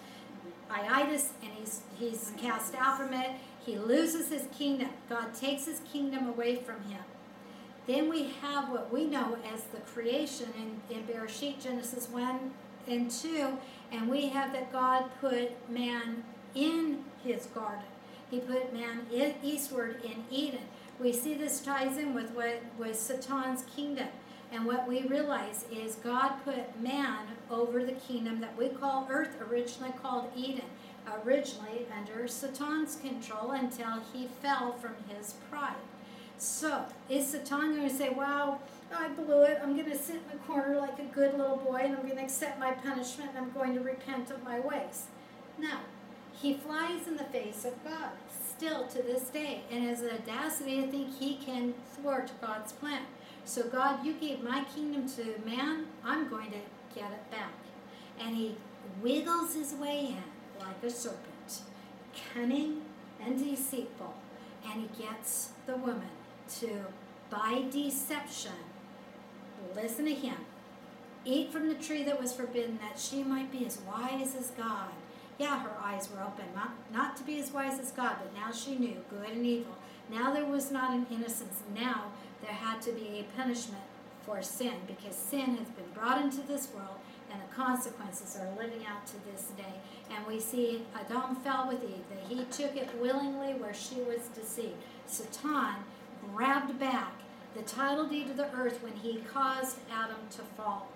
iitis, and he's, he's cast out from it. He loses his kingdom. God takes his kingdom away from him. Then we have what we know as the creation in, in Bereshit, Genesis 1 and 2, and we have that God put man in his garden. He put man in, eastward in Eden. We see this ties in with what was Satan's kingdom. And what we realize is God put man over the kingdom that we call earth, originally called Eden, originally under Satan's control until he fell from his pride. So, is Satan going to say, Wow, I blew it. I'm going to sit in the corner like a good little boy and I'm going to accept my punishment and I'm going to repent of my ways? No. He flies in the face of God still to this day and has the audacity to think he can thwart God's plan. So, God, you gave my kingdom to man, I'm going to get it back. And he wiggles his way in like a serpent, cunning and deceitful, and he gets the woman to, by deception, listen to him, eat from the tree that was forbidden, that she might be as wise as God. Yeah, her eyes were open, not, not to be as wise as God, but now she knew good and evil. Now there was not an innocence. Now there had to be a punishment for sin, because sin has been brought into this world, and the consequences are living out to this day. And we see Adam fell with Eve, that he took it willingly where she was deceived. Satan grabbed back the title deed of the earth when he caused Adam to fall.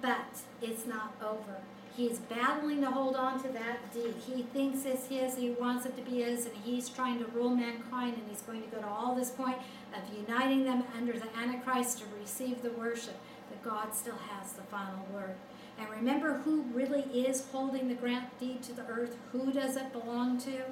But it's not over. He's battling to hold on to that deed. He thinks it's his, he wants it to be his, and he's trying to rule mankind, and he's going to go to all this point of uniting them under the Antichrist to receive the worship. But God still has the final word. And remember who really is holding the grant deed to the earth? Who does it belong to?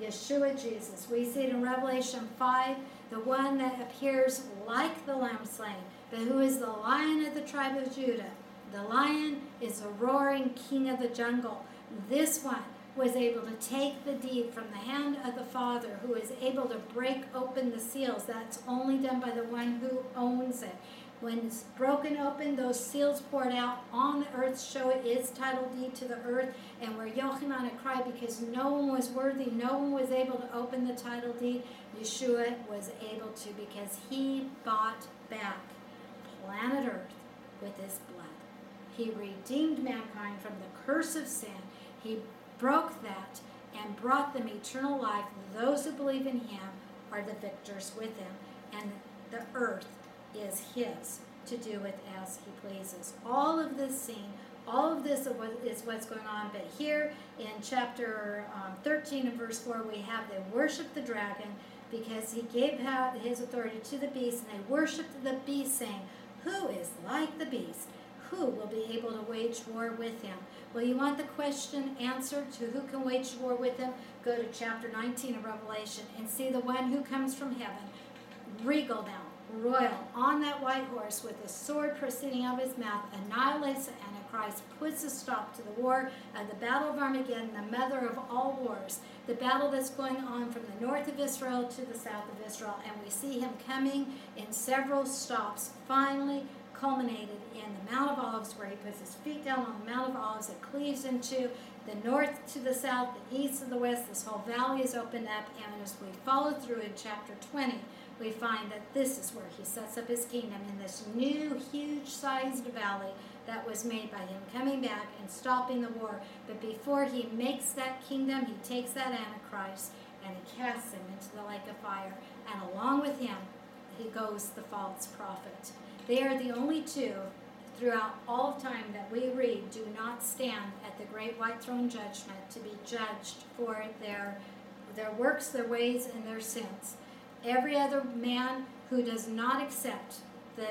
Yeshua Jesus. We see it in Revelation 5, the one that appears like the lamb slain, but who is the lion of the tribe of Judah. The lion is a roaring king of the jungle. This one was able to take the deed from the hand of the Father, who is able to break open the seals. That's only done by the one who owns it. When it's broken open, those seals poured out on the earth show it is title deed to the earth, and where Yochanan cried because no one was worthy, no one was able to open the title deed, Yeshua was able to because he bought back planet earth with his blood. He redeemed mankind from the curse of sin. He broke that and brought them eternal life. Those who believe in him are the victors with him, and the earth is his to do with as he pleases. All of this scene, all of this is what's going on. But here in chapter um, 13 and verse 4, we have they worship the dragon because he gave his authority to the beast, and they worshiped the beast, saying, Who is like the beast? Who will be able to wage war with him? Well, you want the question answered to who can wage war with him? Go to chapter 19 of Revelation and see the one who comes from heaven, regal now, royal, on that white horse with a sword proceeding out of his mouth, annihilates Antichrist, puts a stop to the war of the battle of Armageddon, the mother of all wars, the battle that's going on from the north of Israel to the south of Israel. And we see him coming in several stops, finally culminated in the Mount of Olives, where he puts his feet down on the Mount of Olives It cleaves into the north to the south, the east to the west. This whole valley is opened up, and as we follow through in chapter 20, we find that this is where he sets up his kingdom in this new, huge sized valley that was made by him coming back and stopping the war. But before he makes that kingdom, he takes that Antichrist and he casts him into the lake of fire. And along with him, he goes the false prophet. They are the only two throughout all of time that we read do not stand at the great white throne judgment to be judged for their their works, their ways, and their sins. Every other man who does not accept the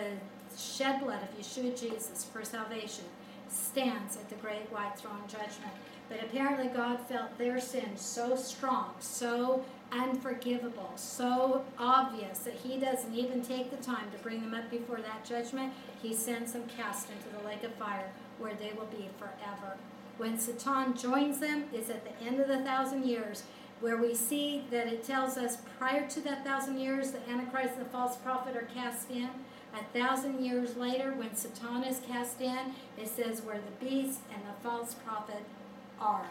shed blood of Yeshua Jesus for salvation stands at the great white throne judgment. But apparently, God felt their sin so strong, so unforgivable, so obvious that He doesn't even take the time to bring them up before that judgment. He sends them cast into the lake of fire where they will be forever. When Satan joins them, is at the end of the thousand years where we see that it tells us prior to that thousand years, the Antichrist and the false prophet are cast in. A thousand years later, when Satan is cast in, it says where the beast and the false prophet are.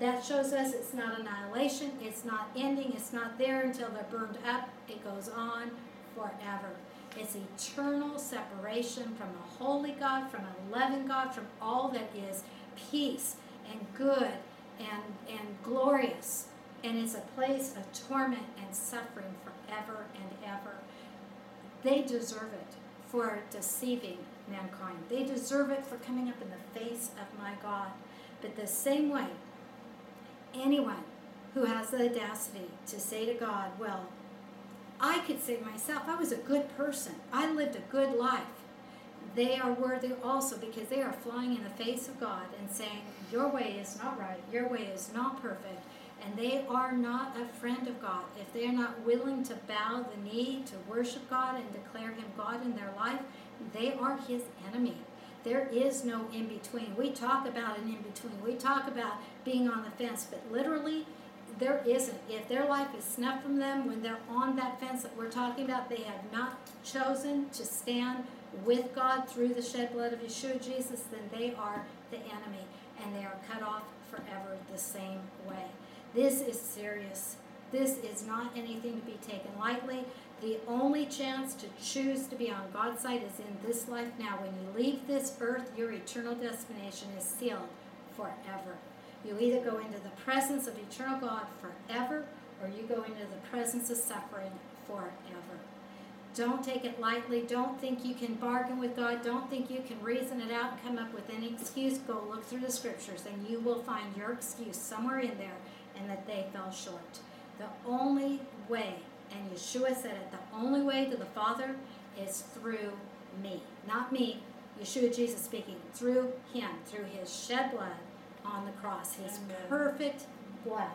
That shows us it's not annihilation, it's not ending, it's not there until they're burned up. It goes on forever. It's eternal separation from a holy God, from a loving God, from all that is peace and good and, and glorious. And it's a place of torment and suffering forever and ever. They deserve it for deceiving mankind. They deserve it for coming up in the face of my God. But the same way, anyone who has the audacity to say to God, well, I could say myself, I was a good person. I lived a good life. They are worthy also because they are flying in the face of God and saying, Your way is not right, your way is not perfect. And they are not a friend of God. If they are not willing to bow the knee to worship God and declare Him God in their life, they are His enemy. There is no in between. We talk about an in between. We talk about being on the fence, but literally, there isn't. If their life is snuffed from them when they're on that fence that we're talking about, they have not chosen to stand with God through the shed blood of Yeshua Jesus, then they are the enemy and they are cut off forever the same way. This is serious. This is not anything to be taken lightly. The only chance to choose to be on God's side is in this life now. When you leave this earth, your eternal destination is sealed forever. You either go into the presence of eternal God forever or you go into the presence of suffering forever. Don't take it lightly. Don't think you can bargain with God. Don't think you can reason it out and come up with any excuse. Go look through the scriptures and you will find your excuse somewhere in there and that they fell short. The only way, and Yeshua said it, the only way to the Father is through me. Not me, Yeshua Jesus speaking, through him, through his shed blood on the cross, his Amen. perfect blood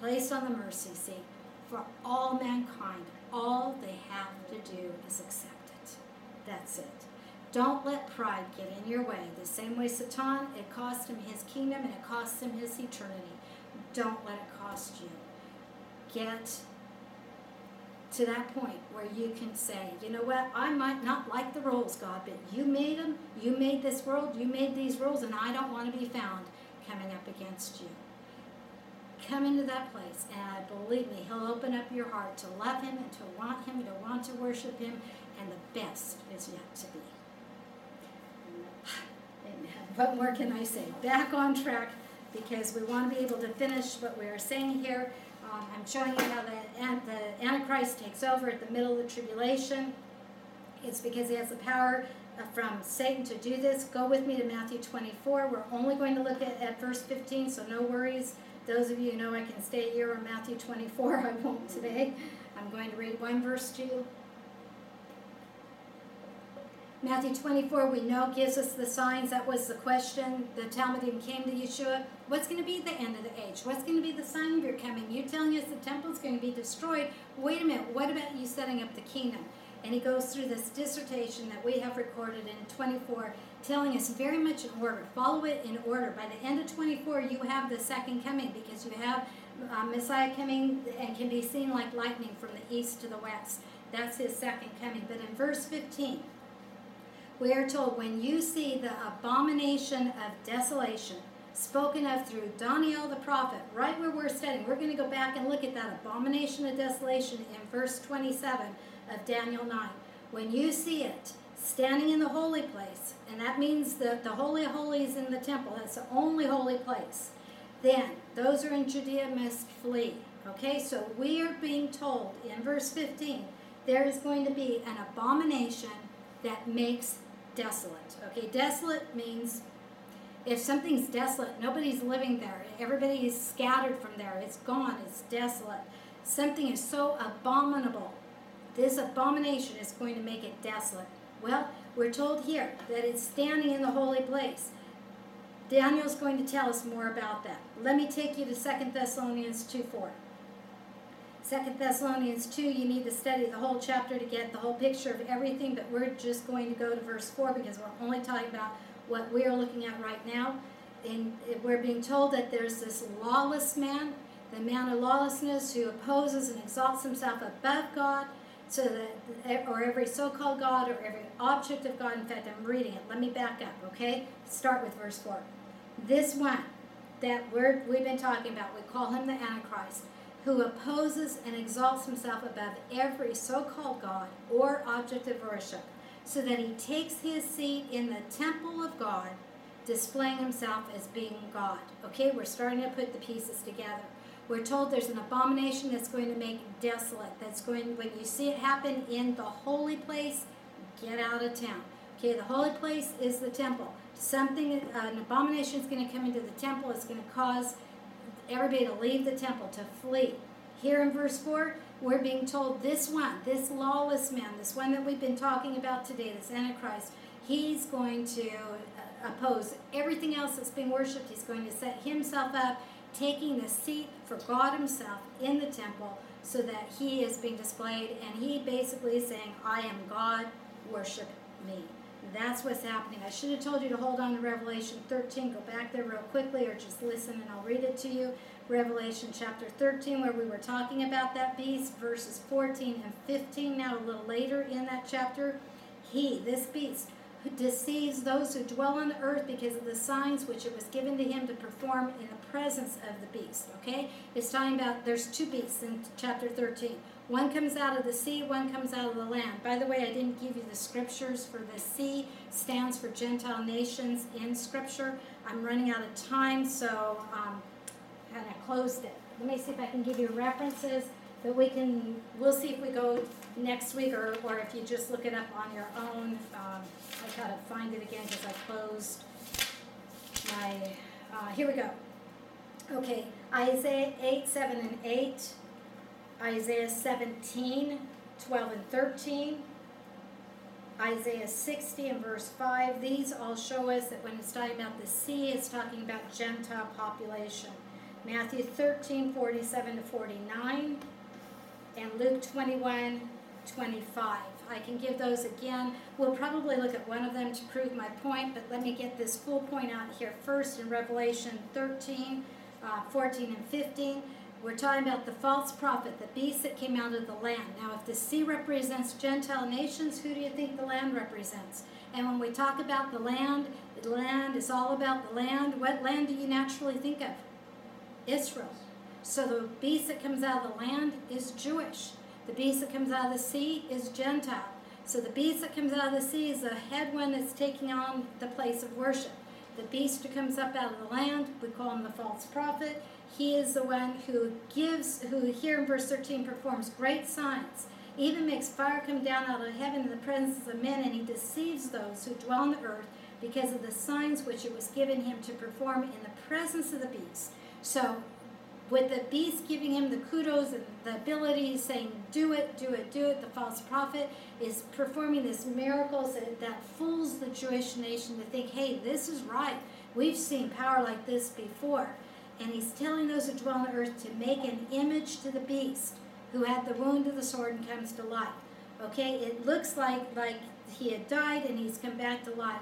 placed on the mercy seat for all mankind. All they have to do is accept it. That's it. Don't let pride get in your way. The same way Satan, it cost him his kingdom and it cost him his eternity. Don't let it cost you. Get to that point where you can say, you know what, I might not like the rules, God, but you made them, you made this world, you made these rules, and I don't want to be found coming up against you. Come into that place, and believe me, He'll open up your heart to love Him and to want Him, to want to worship Him, and the best is yet to be. Amen. <sighs> What more can I say? Back on track because we want to be able to finish what we are saying here. Um, I'm showing you how the, the Antichrist takes over at the middle of the tribulation. It's because he has the power uh, from Satan to do this. Go with me to Matthew 24. We're only going to look at, at verse 15, so no worries. Those of you know I can stay here on Matthew 24. <laughs> I won't today. I'm going to read one verse to you. Matthew 24, we know, gives us the signs. That was the question. The talmidim came to Yeshua. What's going to be the end of the age? What's going to be the sign of your coming? You're telling us the temple's going to be destroyed. Wait a minute. What about you setting up the kingdom? And he goes through this dissertation that we have recorded in 24, telling us very much in order. Follow it in order. By the end of 24, you have the second coming because you have uh, Messiah coming and can be seen like lightning from the east to the west. That's his second coming. But in verse 15, we are told when you see the abomination of desolation spoken of through Daniel the prophet, right where we're studying, we're going to go back and look at that abomination of desolation in verse 27 of Daniel 9. When you see it standing in the holy place, and that means the, the Holy of Holies in the temple, that's the only holy place, then those who are in Judea must flee. Okay, so we are being told in verse 15 there is going to be an abomination that makes desolate. Okay, desolate means if something's desolate, nobody's living there. Everybody is scattered from there. It's gone. It's desolate. Something is so abominable. This abomination is going to make it desolate. Well, we're told here that it's standing in the holy place. Daniel's going to tell us more about that. Let me take you to 2 Thessalonians 2 4. 2 Thessalonians 2, you need to study the whole chapter to get the whole picture of everything, but we're just going to go to verse 4 because we're only talking about what we're looking at right now. And we're being told that there's this lawless man the man of lawlessness who opposes and exalts himself above God, so that, or every so-called God, or every object of God. In fact, I'm reading it. Let me back up, okay? Start with verse four. This one that we're, we've been talking about, we call him the Antichrist, who opposes and exalts himself above every so-called God or object of worship, so that he takes his seat in the temple of God, displaying himself as being God. Okay, we're starting to put the pieces together. We're told there's an abomination that's going to make desolate. That's going, when you see it happen in the holy place, get out of town. Okay, the holy place is the temple. Something, an abomination is going to come into the temple. It's going to cause everybody to leave the temple, to flee. Here in verse 4, we're being told this one, this lawless man, this one that we've been talking about today, this Antichrist, he's going to uh, oppose everything else that's being worshipped. He's going to set himself up taking the seat for God Himself in the temple so that He is being displayed, and He basically is saying, I am God, worship me. That's what's happening. I should have told you to hold on to Revelation 13. Go back there real quickly or just listen and I'll read it to you. Revelation chapter 13, where we were talking about that beast, verses 14 and 15. Now, a little later in that chapter, he, this beast, deceives those who dwell on the earth because of the signs which it was given to him to perform in the presence of the beast. Okay? It's talking about there's two beasts in chapter 13. One comes out of the sea, one comes out of the land. By the way, I didn't give you the scriptures for the sea stands for Gentile nations in scripture. I'm running out of time, so um, kind of closed it. Let me see if I can give you references that we can, we'll see if we go next week or, or if you just look it up on your own. Um, I gotta find it again because I closed my, uh, here we go. Okay, Isaiah 8, 7 and 8, Isaiah 17, 12 and 13, Isaiah 60 and verse 5. These all show us that when it's talking about the sea, it's talking about Gentile population. Matthew 13, 47 to 49, and Luke 21, 25. I can give those again. We'll probably look at one of them to prove my point, but let me get this full point out here first in Revelation 13, uh, 14, and 15. We're talking about the false prophet, the beast that came out of the land. Now, if the sea represents Gentile nations, who do you think the land represents? And when we talk about the land, the land is all about the land. What land do you naturally think of? Israel. So the beast that comes out of the land is Jewish. The beast that comes out of the sea is Gentile. So the beast that comes out of the sea is the head one that's taking on the place of worship. The beast who comes up out of the land, we call him the false prophet. He is the one who gives, who here in verse 13 performs great signs, even makes fire come down out of heaven in the presence of men, and he deceives those who dwell on the earth because of the signs which it was given him to perform in the presence of the beast. So with the beast giving him the kudos and the ability, saying, do it, do it, do it, the false prophet is performing these miracles that, that fools the Jewish nation to think, hey, this is right. We've seen power like this before. And he's telling those who dwell on the earth to make an image to the beast who had the wound of the sword and comes to life. Okay, it looks like, like he had died and he's come back to life.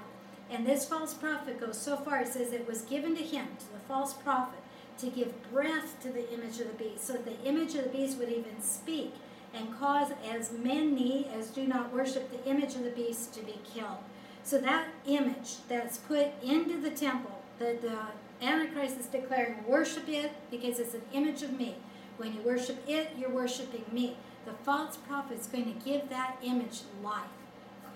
And this false prophet goes so far, it says it was given to him, to the false prophet, to give breath to the image of the beast, so that the image of the beast would even speak and cause as many as do not worship the image of the beast to be killed. So that image that's put into the temple, that the Antichrist is declaring, worship it because it's an image of me. When you worship it, you're worshiping me. The false prophet is going to give that image life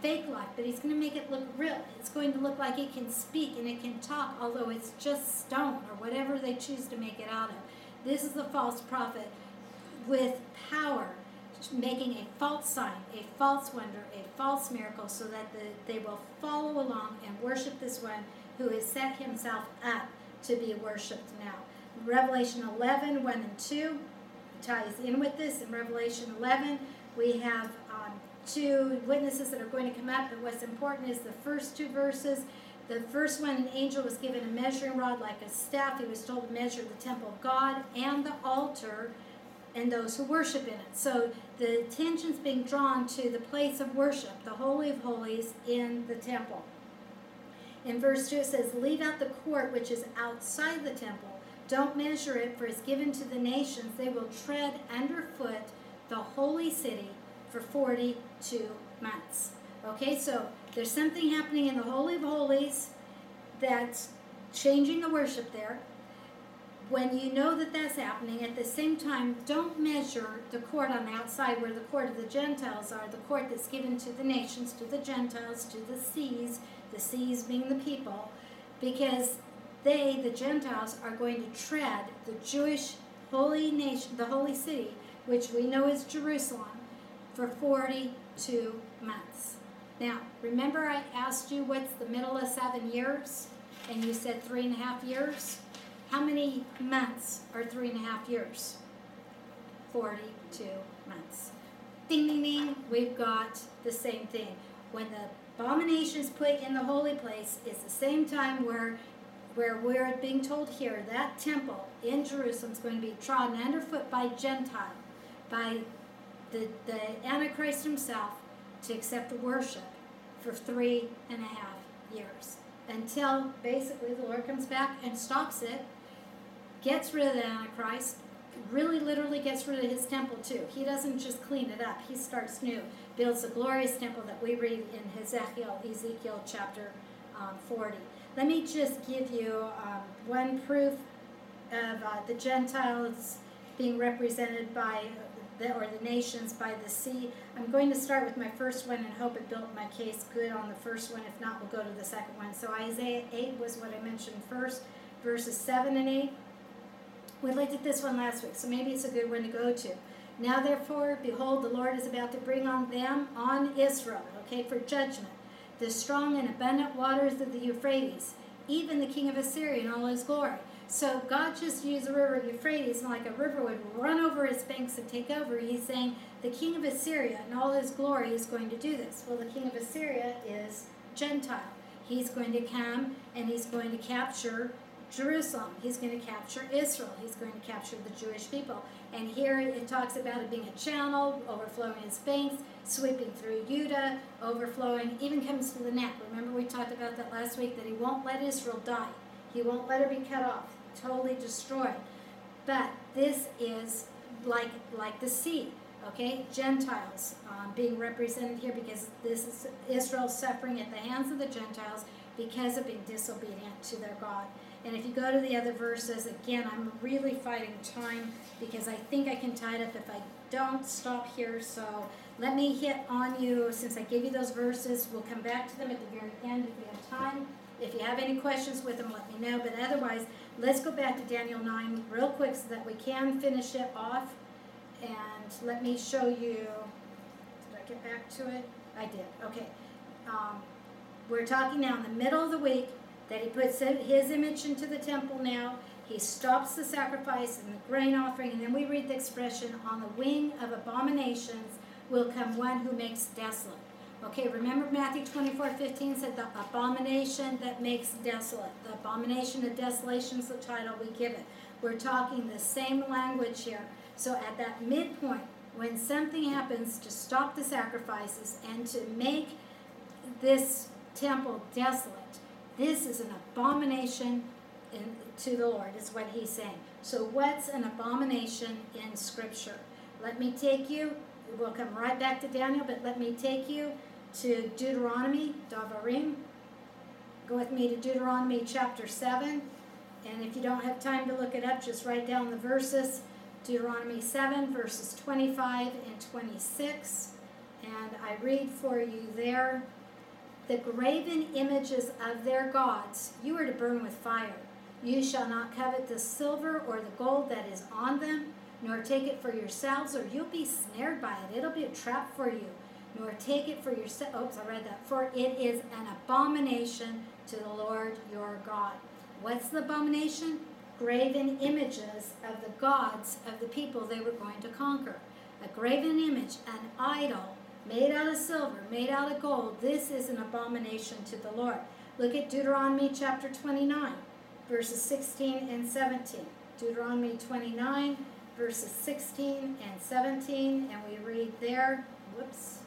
fake life, but he's going to make it look real. It's going to look like it can speak and it can talk, although it's just stone or whatever they choose to make it out of. This is the false prophet with power, making a false sign, a false wonder, a false miracle, so that the, they will follow along and worship this one who has set himself up to be worshipped now. Revelation 11, 1 and 2 ties in with this. In Revelation 11, we have um, two witnesses that are going to come up, but what's important is the first two verses. The first one, an angel was given a measuring rod like a staff. He was told to measure the temple of God and the altar and those who worship in it. So the attention's being drawn to the place of worship, the Holy of Holies in the temple. In verse 2 it says, Leave out the court which is outside the temple Don't measure it, for it's given to the nations. They will tread underfoot the holy city for 42 months. Okay, so there's something happening in the Holy of Holies that's changing the worship there. When you know that that's happening, at the same time, don't measure the court on the outside where the court of the Gentiles are, the court that's given to the nations, to the Gentiles, to the seas, the seas being the people, because they, the Gentiles, are going to tread the Jewish holy nation, the holy city, which we know is Jerusalem, for 42 months. Now, remember I asked you what's the middle of seven years? And you said three and a half years? How many months are three and a half years? 42 months. Ding, ding, ding, we've got the same thing. When the abomination is put in the holy place, is the same time where where we're being told here that temple in Jerusalem is going to be trodden underfoot by Gentile, by the, the Antichrist himself, to accept worship for three and a half years. Until basically the Lord comes back and stops it, gets rid of the Antichrist, really literally gets rid of his temple too. He doesn't just clean it up, he starts new, builds a glorious temple that we read in Ezekiel, Ezekiel chapter um, 40. Let me just give you um, one proof of uh, the Gentiles being represented by the, or the nations by the sea. I'm going to start with my first one and hope it built my case good on the first one. If not, we'll go to the second one. So Isaiah 8 was what I mentioned first, verses 7 and 8. We looked at this one last week, so maybe it's a good one to go to. Now, therefore, behold, the Lord is about to bring on them, on Israel, okay, for judgment the strong and abundant waters of the Euphrates, even the king of Assyria in all his glory. So God just used the river Euphrates, and like a river would run over its banks and take over. He's saying the king of Assyria in all his glory is going to do this. Well, the king of Assyria is Gentile. He's going to come and he's going to capture Jerusalem. He's going to capture Israel. He's going to capture the Jewish people. And here it talks about it being a channel, overflowing its banks, sweeping through Judah, overflowing, even comes to the neck. Remember we talked about that last week, that he won't let Israel die. He won't let her be cut off, totally destroyed. But this is like like the sea, okay? Gentiles um, being represented here because this is Israel suffering at the hands of the Gentiles because of being disobedient to their God. And if you go to the other verses, again, I'm really fighting time because I think I can tie it up if I don't stop here. So let me hit on you, since I gave you those verses, we'll come back to them at the very end if we have time. If you have any questions with them, let me know. But otherwise, let's go back to Daniel 9 real quick so that we can finish it off. And let me show you, did I get back to it? I did, okay. Um, we're talking now in the middle of the week that he puts his image into the temple now. He stops the sacrifice and the grain offering, and then we read the expression, on the wing of abominations will come one who makes desolate. Okay, remember Matthew 24, 15 said the abomination that makes desolate. The abomination of desolation is the title we give it. We're talking the same language here. So at that midpoint, when something happens to stop the sacrifices and to make this temple desolate, this is an abomination in, to the Lord, is what he's saying. So, what's an abomination in Scripture? Let me take you, we'll come right back to Daniel, but let me take you to Deuteronomy, Davarim. Go with me to Deuteronomy chapter 7. And if you don't have time to look it up, just write down the verses. Deuteronomy 7, verses 25 and 26. And I read for you there the graven images of their gods you are to burn with fire. You shall not covet the silver or the gold that is on them, nor take it for yourselves, or you'll be snared by it. It'll be a trap for you. Nor take it for yourself. Oops, I read that. For it is an abomination to the Lord your God. What's the abomination? Graven images of the gods of the people they were going to conquer. A graven image, an idol, made out of silver, made out of gold. This is an abomination to the Lord. Look at Deuteronomy chapter 29, verses 16 and 17. Deuteronomy 29, verses 16 and 17, and we read there, whoops.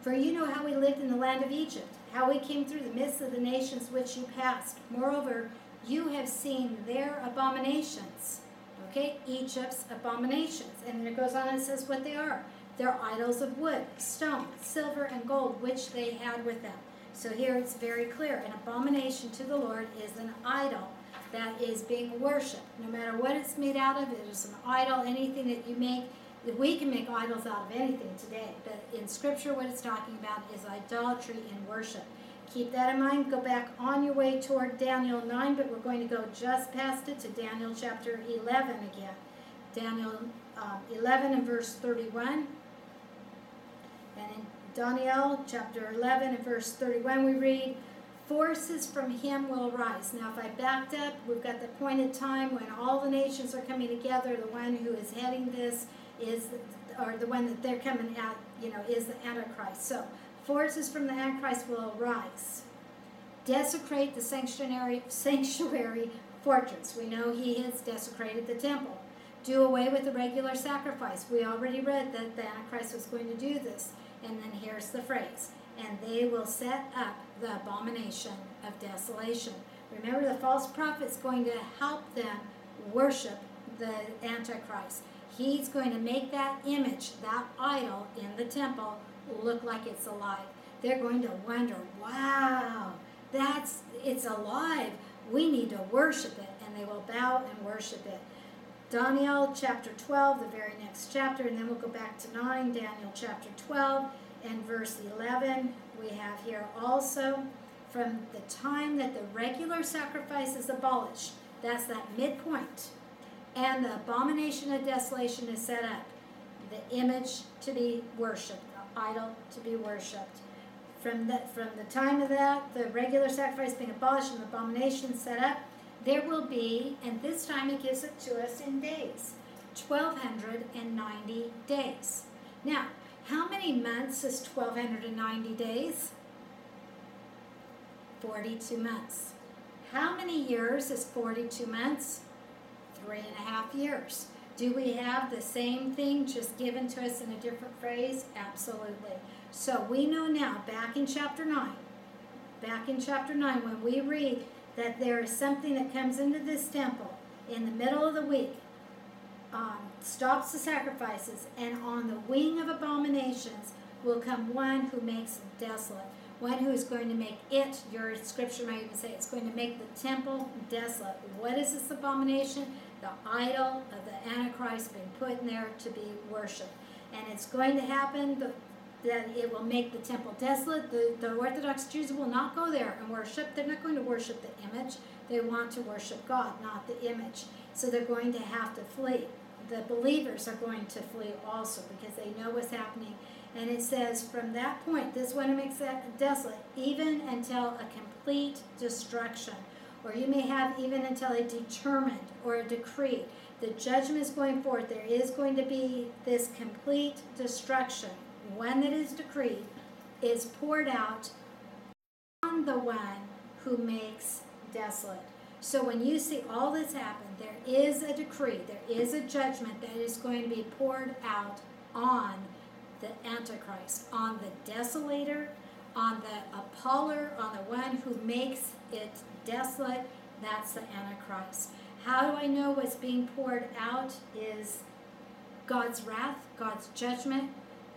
For you know how we lived in the land of Egypt, how we came through the midst of the nations which you passed. Moreover, You have seen their abominations. Okay, Egypt's abominations. And it goes on and says what they are. They're idols of wood, stone, silver, and gold, which they had with them. So here it's very clear an abomination to the Lord is an idol that is being worshipped. No matter what it's made out of, it is an idol. Anything that you make, we can make idols out of anything today. But in Scripture, what it's talking about is idolatry in worship. Keep that in mind. Go back on your way toward Daniel 9, but we're going to go just past it to Daniel chapter 11 again. Daniel um, 11 and verse 31. And in Daniel chapter 11 and verse 31, we read, Forces from him will arise. Now, if I backed up, we've got the point appointed time when all the nations are coming together. The one who is heading this is, or the one that they're coming at, you know, is the Antichrist. So, forces from the Antichrist will arise, desecrate the sanctuary, sanctuary fortress. We know he has desecrated the temple. Do away with the regular sacrifice. We already read that the Antichrist was going to do this. And then here's the phrase and they will set up the abomination of desolation. Remember, the false prophet's going to help them worship the Antichrist. He's going to make that image, that idol in the temple, look like it's alive. They're going to wonder, wow, that's it's alive. We need to worship it, and they will bow and worship it. Daniel chapter 12, the very next chapter, and then we'll go back to 9, Daniel chapter 12 and verse 11. We have here also from the time that the regular sacrifice is abolished, that's that midpoint, and the abomination of desolation is set up, the image to be worshipped, the idol to be worshipped. From the, from the time of that, the regular sacrifice being abolished and the abomination set up, there will be, and this time it gives it to us in days, 1290 days. Now, how many months is 1290 days? 42 months. How many years is 42 months? Three and a half years. Do we have the same thing just given to us in a different phrase? Absolutely. So we know now, back in chapter 9, back in chapter 9, when we read that there is something that comes into this temple in the middle of the week, um, stops the sacrifices, and on the wing of abominations will come one who makes it desolate. One who is going to make it, your scripture might even say, it's going to make the temple desolate. What is this abomination? The idol of the Antichrist being put in there to be worshipped. And it's going to happen that it will make the temple desolate. The, the Orthodox Jews will not go there and worship. They're not going to worship the image. They want to worship God, not the image. So they're going to have to flee the believers are going to flee also because they know what's happening. And it says, from that point, this one makes that desolate, even until a complete destruction. Or you may have even until a determined or a decree. The judgment is going forth. There is going to be this complete destruction. One that is decreed is poured out on the one who makes desolate. So when you see all this happen, there is a decree, there is a judgment that is going to be poured out on the Antichrist, on the desolator, on the appaller, on the one who makes it desolate. That's the Antichrist. How do I know what's being poured out is God's wrath, God's judgment,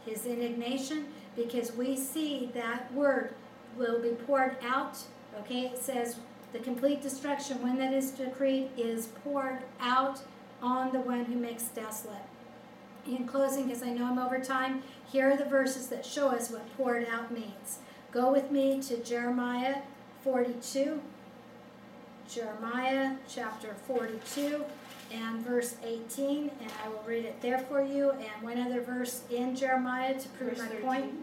his indignation, because we see that word will be poured out. Okay, it says the complete destruction, when that is decreed, is poured out on the one who makes desolate. In closing, because I know I'm over time, here are the verses that show us what poured out means. Go with me to Jeremiah 42. Jeremiah chapter 42 and verse 18, and I will read it there for you. And one other verse in Jeremiah to prove Verse my 13. point.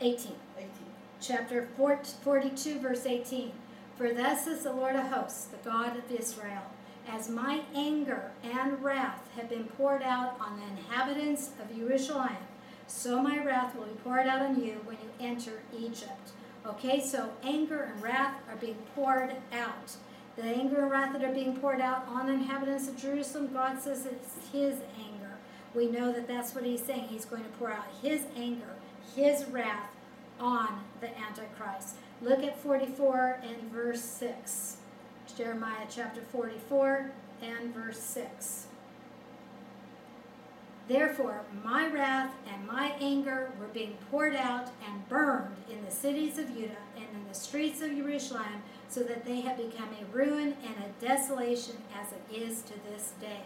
18 18. chapter 42, verse 18. For thus says the Lord of hosts, the God of Israel, as my anger and wrath have been poured out on the inhabitants of Jerusalem, so my wrath will be poured out on you when you enter Egypt. Okay, so anger and wrath are being poured out. The anger and wrath that are being poured out on the inhabitants of Jerusalem, God says it's His anger. We know that that's what He's saying. He's going to pour out His anger, His wrath on the Antichrist. Look at 44 and verse 6. Jeremiah chapter 44 and verse 6. Therefore, my wrath and my anger were being poured out and burned in the cities of Judah and in the streets of Jerusalem, so that they have become a ruin and a desolation as it is to this day.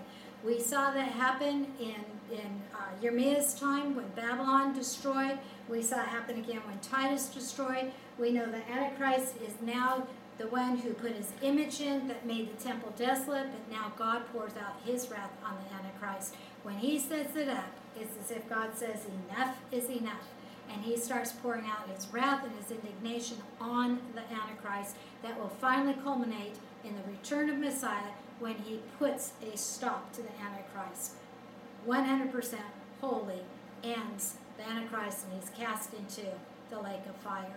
We saw that happen in, in uh, Yermiah's time when Babylon destroyed. We saw it happen again when Titus destroyed. We know that Antichrist is now the one who put his image in that made the temple desolate, but now God pours out his wrath on the Antichrist. When he sets it up, it's as if God says, Enough is enough. And he starts pouring out his wrath and his indignation on the Antichrist that will finally culminate in the return of Messiah when he puts a stop to the Antichrist. 100% holy ends the Antichrist and he's cast into the lake of fire.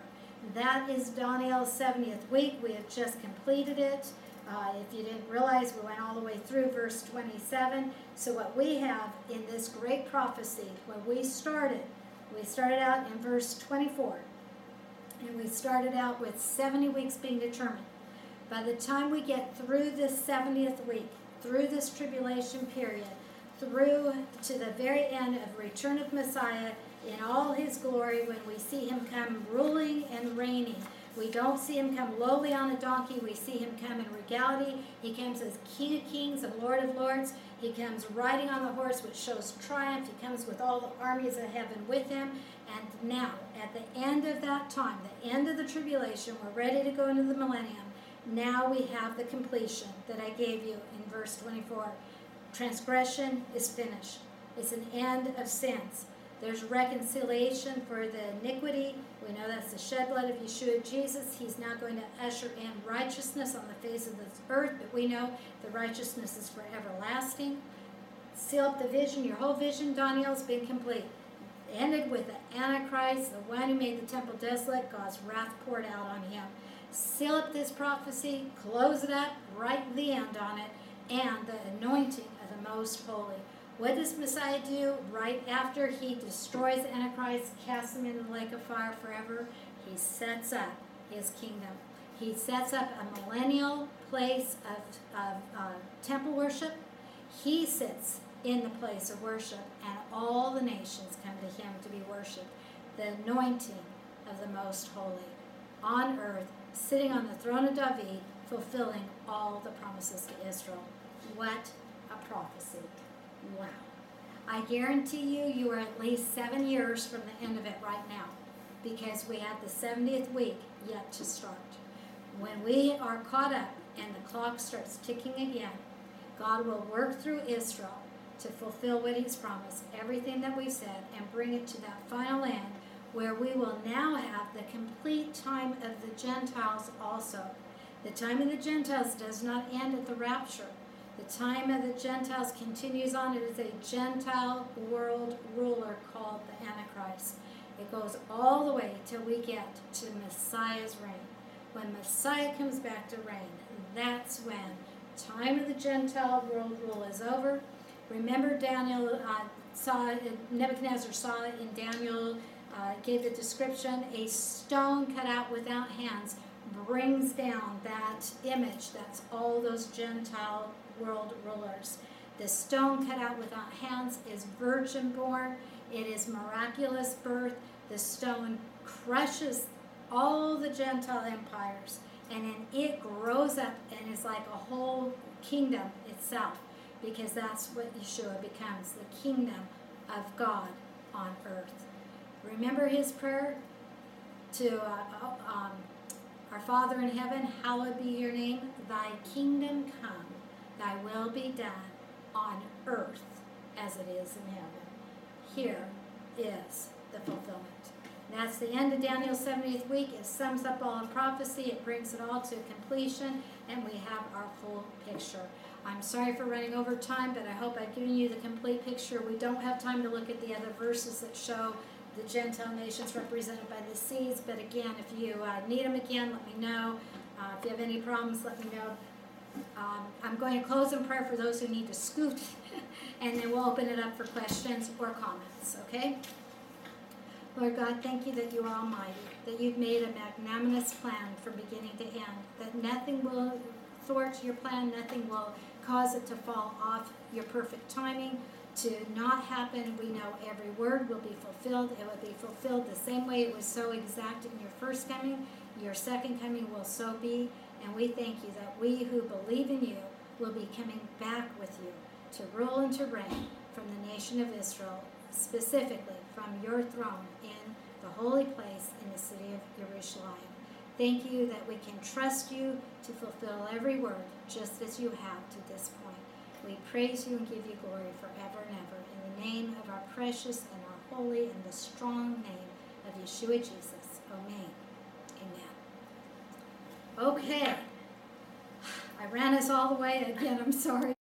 That is Daniel's 70th week. We have just completed it. Uh, if you didn't realize, we went all the way through verse 27. So, what we have in this great prophecy, when we started, we started out in verse 24. And we started out with 70 weeks being determined. By the time we get through this 70th week, through this tribulation period, through to the very end of return of Messiah in all his glory when we see him come ruling and reigning. We don't see him come lowly on a donkey. We see him come in regality. He comes as King of kings and Lord of lords. He comes riding on the horse, which shows triumph. He comes with all the armies of heaven with him. And now, at the end of that time, the end of the tribulation, we're ready to go into the millennium. Now we have the completion that I gave you in verse 24. Transgression is finished. It's an end of sins. There's reconciliation for the iniquity. We know that's the shed blood of Yeshua Jesus. He's now going to usher in righteousness on the face of this earth, but we know the righteousness is for everlasting. Seal up the vision. Your whole vision, Daniel's been complete. Ended with the Antichrist, the one who made the temple desolate, God's wrath poured out on him. Seal up this prophecy, close it up, write the end on it, and the anointing of the most holy. What does Messiah do right after he destroys Antichrist, casts him in the lake of fire forever? He sets up his kingdom. He sets up a millennial place of, of uh, temple worship. He sits in the place of worship, and all the nations come to him to be worshiped. The anointing of the most holy on earth, sitting on the throne of David, fulfilling all the promises to Israel. What a prophecy! Wow. I guarantee you, you are at least seven years from the end of it right now because we have the 70th week yet to start. When we are caught up and the clock starts ticking again, God will work through Israel to fulfill what He's promised, everything that we've said, and bring it to that final end where we will now have the complete time of the Gentiles also. The time of the Gentiles does not end at the rapture. The time of the Gentiles continues on. It is a Gentile world ruler called the Antichrist. It goes all the way till we get to Messiah's reign. When Messiah comes back to reign, that's when time of the Gentile world rule is over. Remember, Daniel uh, saw Nebuchadnezzar saw it in Daniel uh, gave the description: a stone cut out without hands brings down that image. That's all those Gentile world rulers. The stone cut out without hands is virgin born. It is miraculous birth. The stone crushes all the Gentile empires, and then it grows up and is like a whole kingdom itself, because that's what Yeshua becomes the kingdom of God on earth. Remember his prayer to uh, um, our Father in heaven, hallowed be your name, thy kingdom come Thy will be done on earth as it is in heaven. Here is the fulfillment. And that's the end of Daniel's 70th week. It sums up all of prophecy, it brings it all to completion, and we have our full picture. I'm sorry for running over time, but I hope I've given you the complete picture. We don't have time to look at the other verses that show the Gentile nations represented by the seas, but again, if you uh, need them again, let me know. Uh, if you have any problems, let me know. Um, I'm going to close in prayer for those who need to scoot, <laughs> and then we'll open it up for questions or comments, okay? Lord God, thank you that you are almighty, that you've made a magnanimous plan from beginning to end, that nothing will thwart your plan, nothing will cause it to fall off your perfect timing to not happen. We know every word will be fulfilled. It will be fulfilled the same way it was so exact in your first coming. Your second coming will so be. And we thank you that we who believe in you will be coming back with you to rule and to reign from the nation of Israel, specifically from your throne in the holy place in the city of Jerusalem. Thank you that we can trust you to fulfill every word just as you have to this point. We praise you and give you glory forever and ever. In the name of our precious and our holy and the strong name of Yeshua Jesus. Amen. Okay. <sighs> I ran us all the way again. I'm sorry.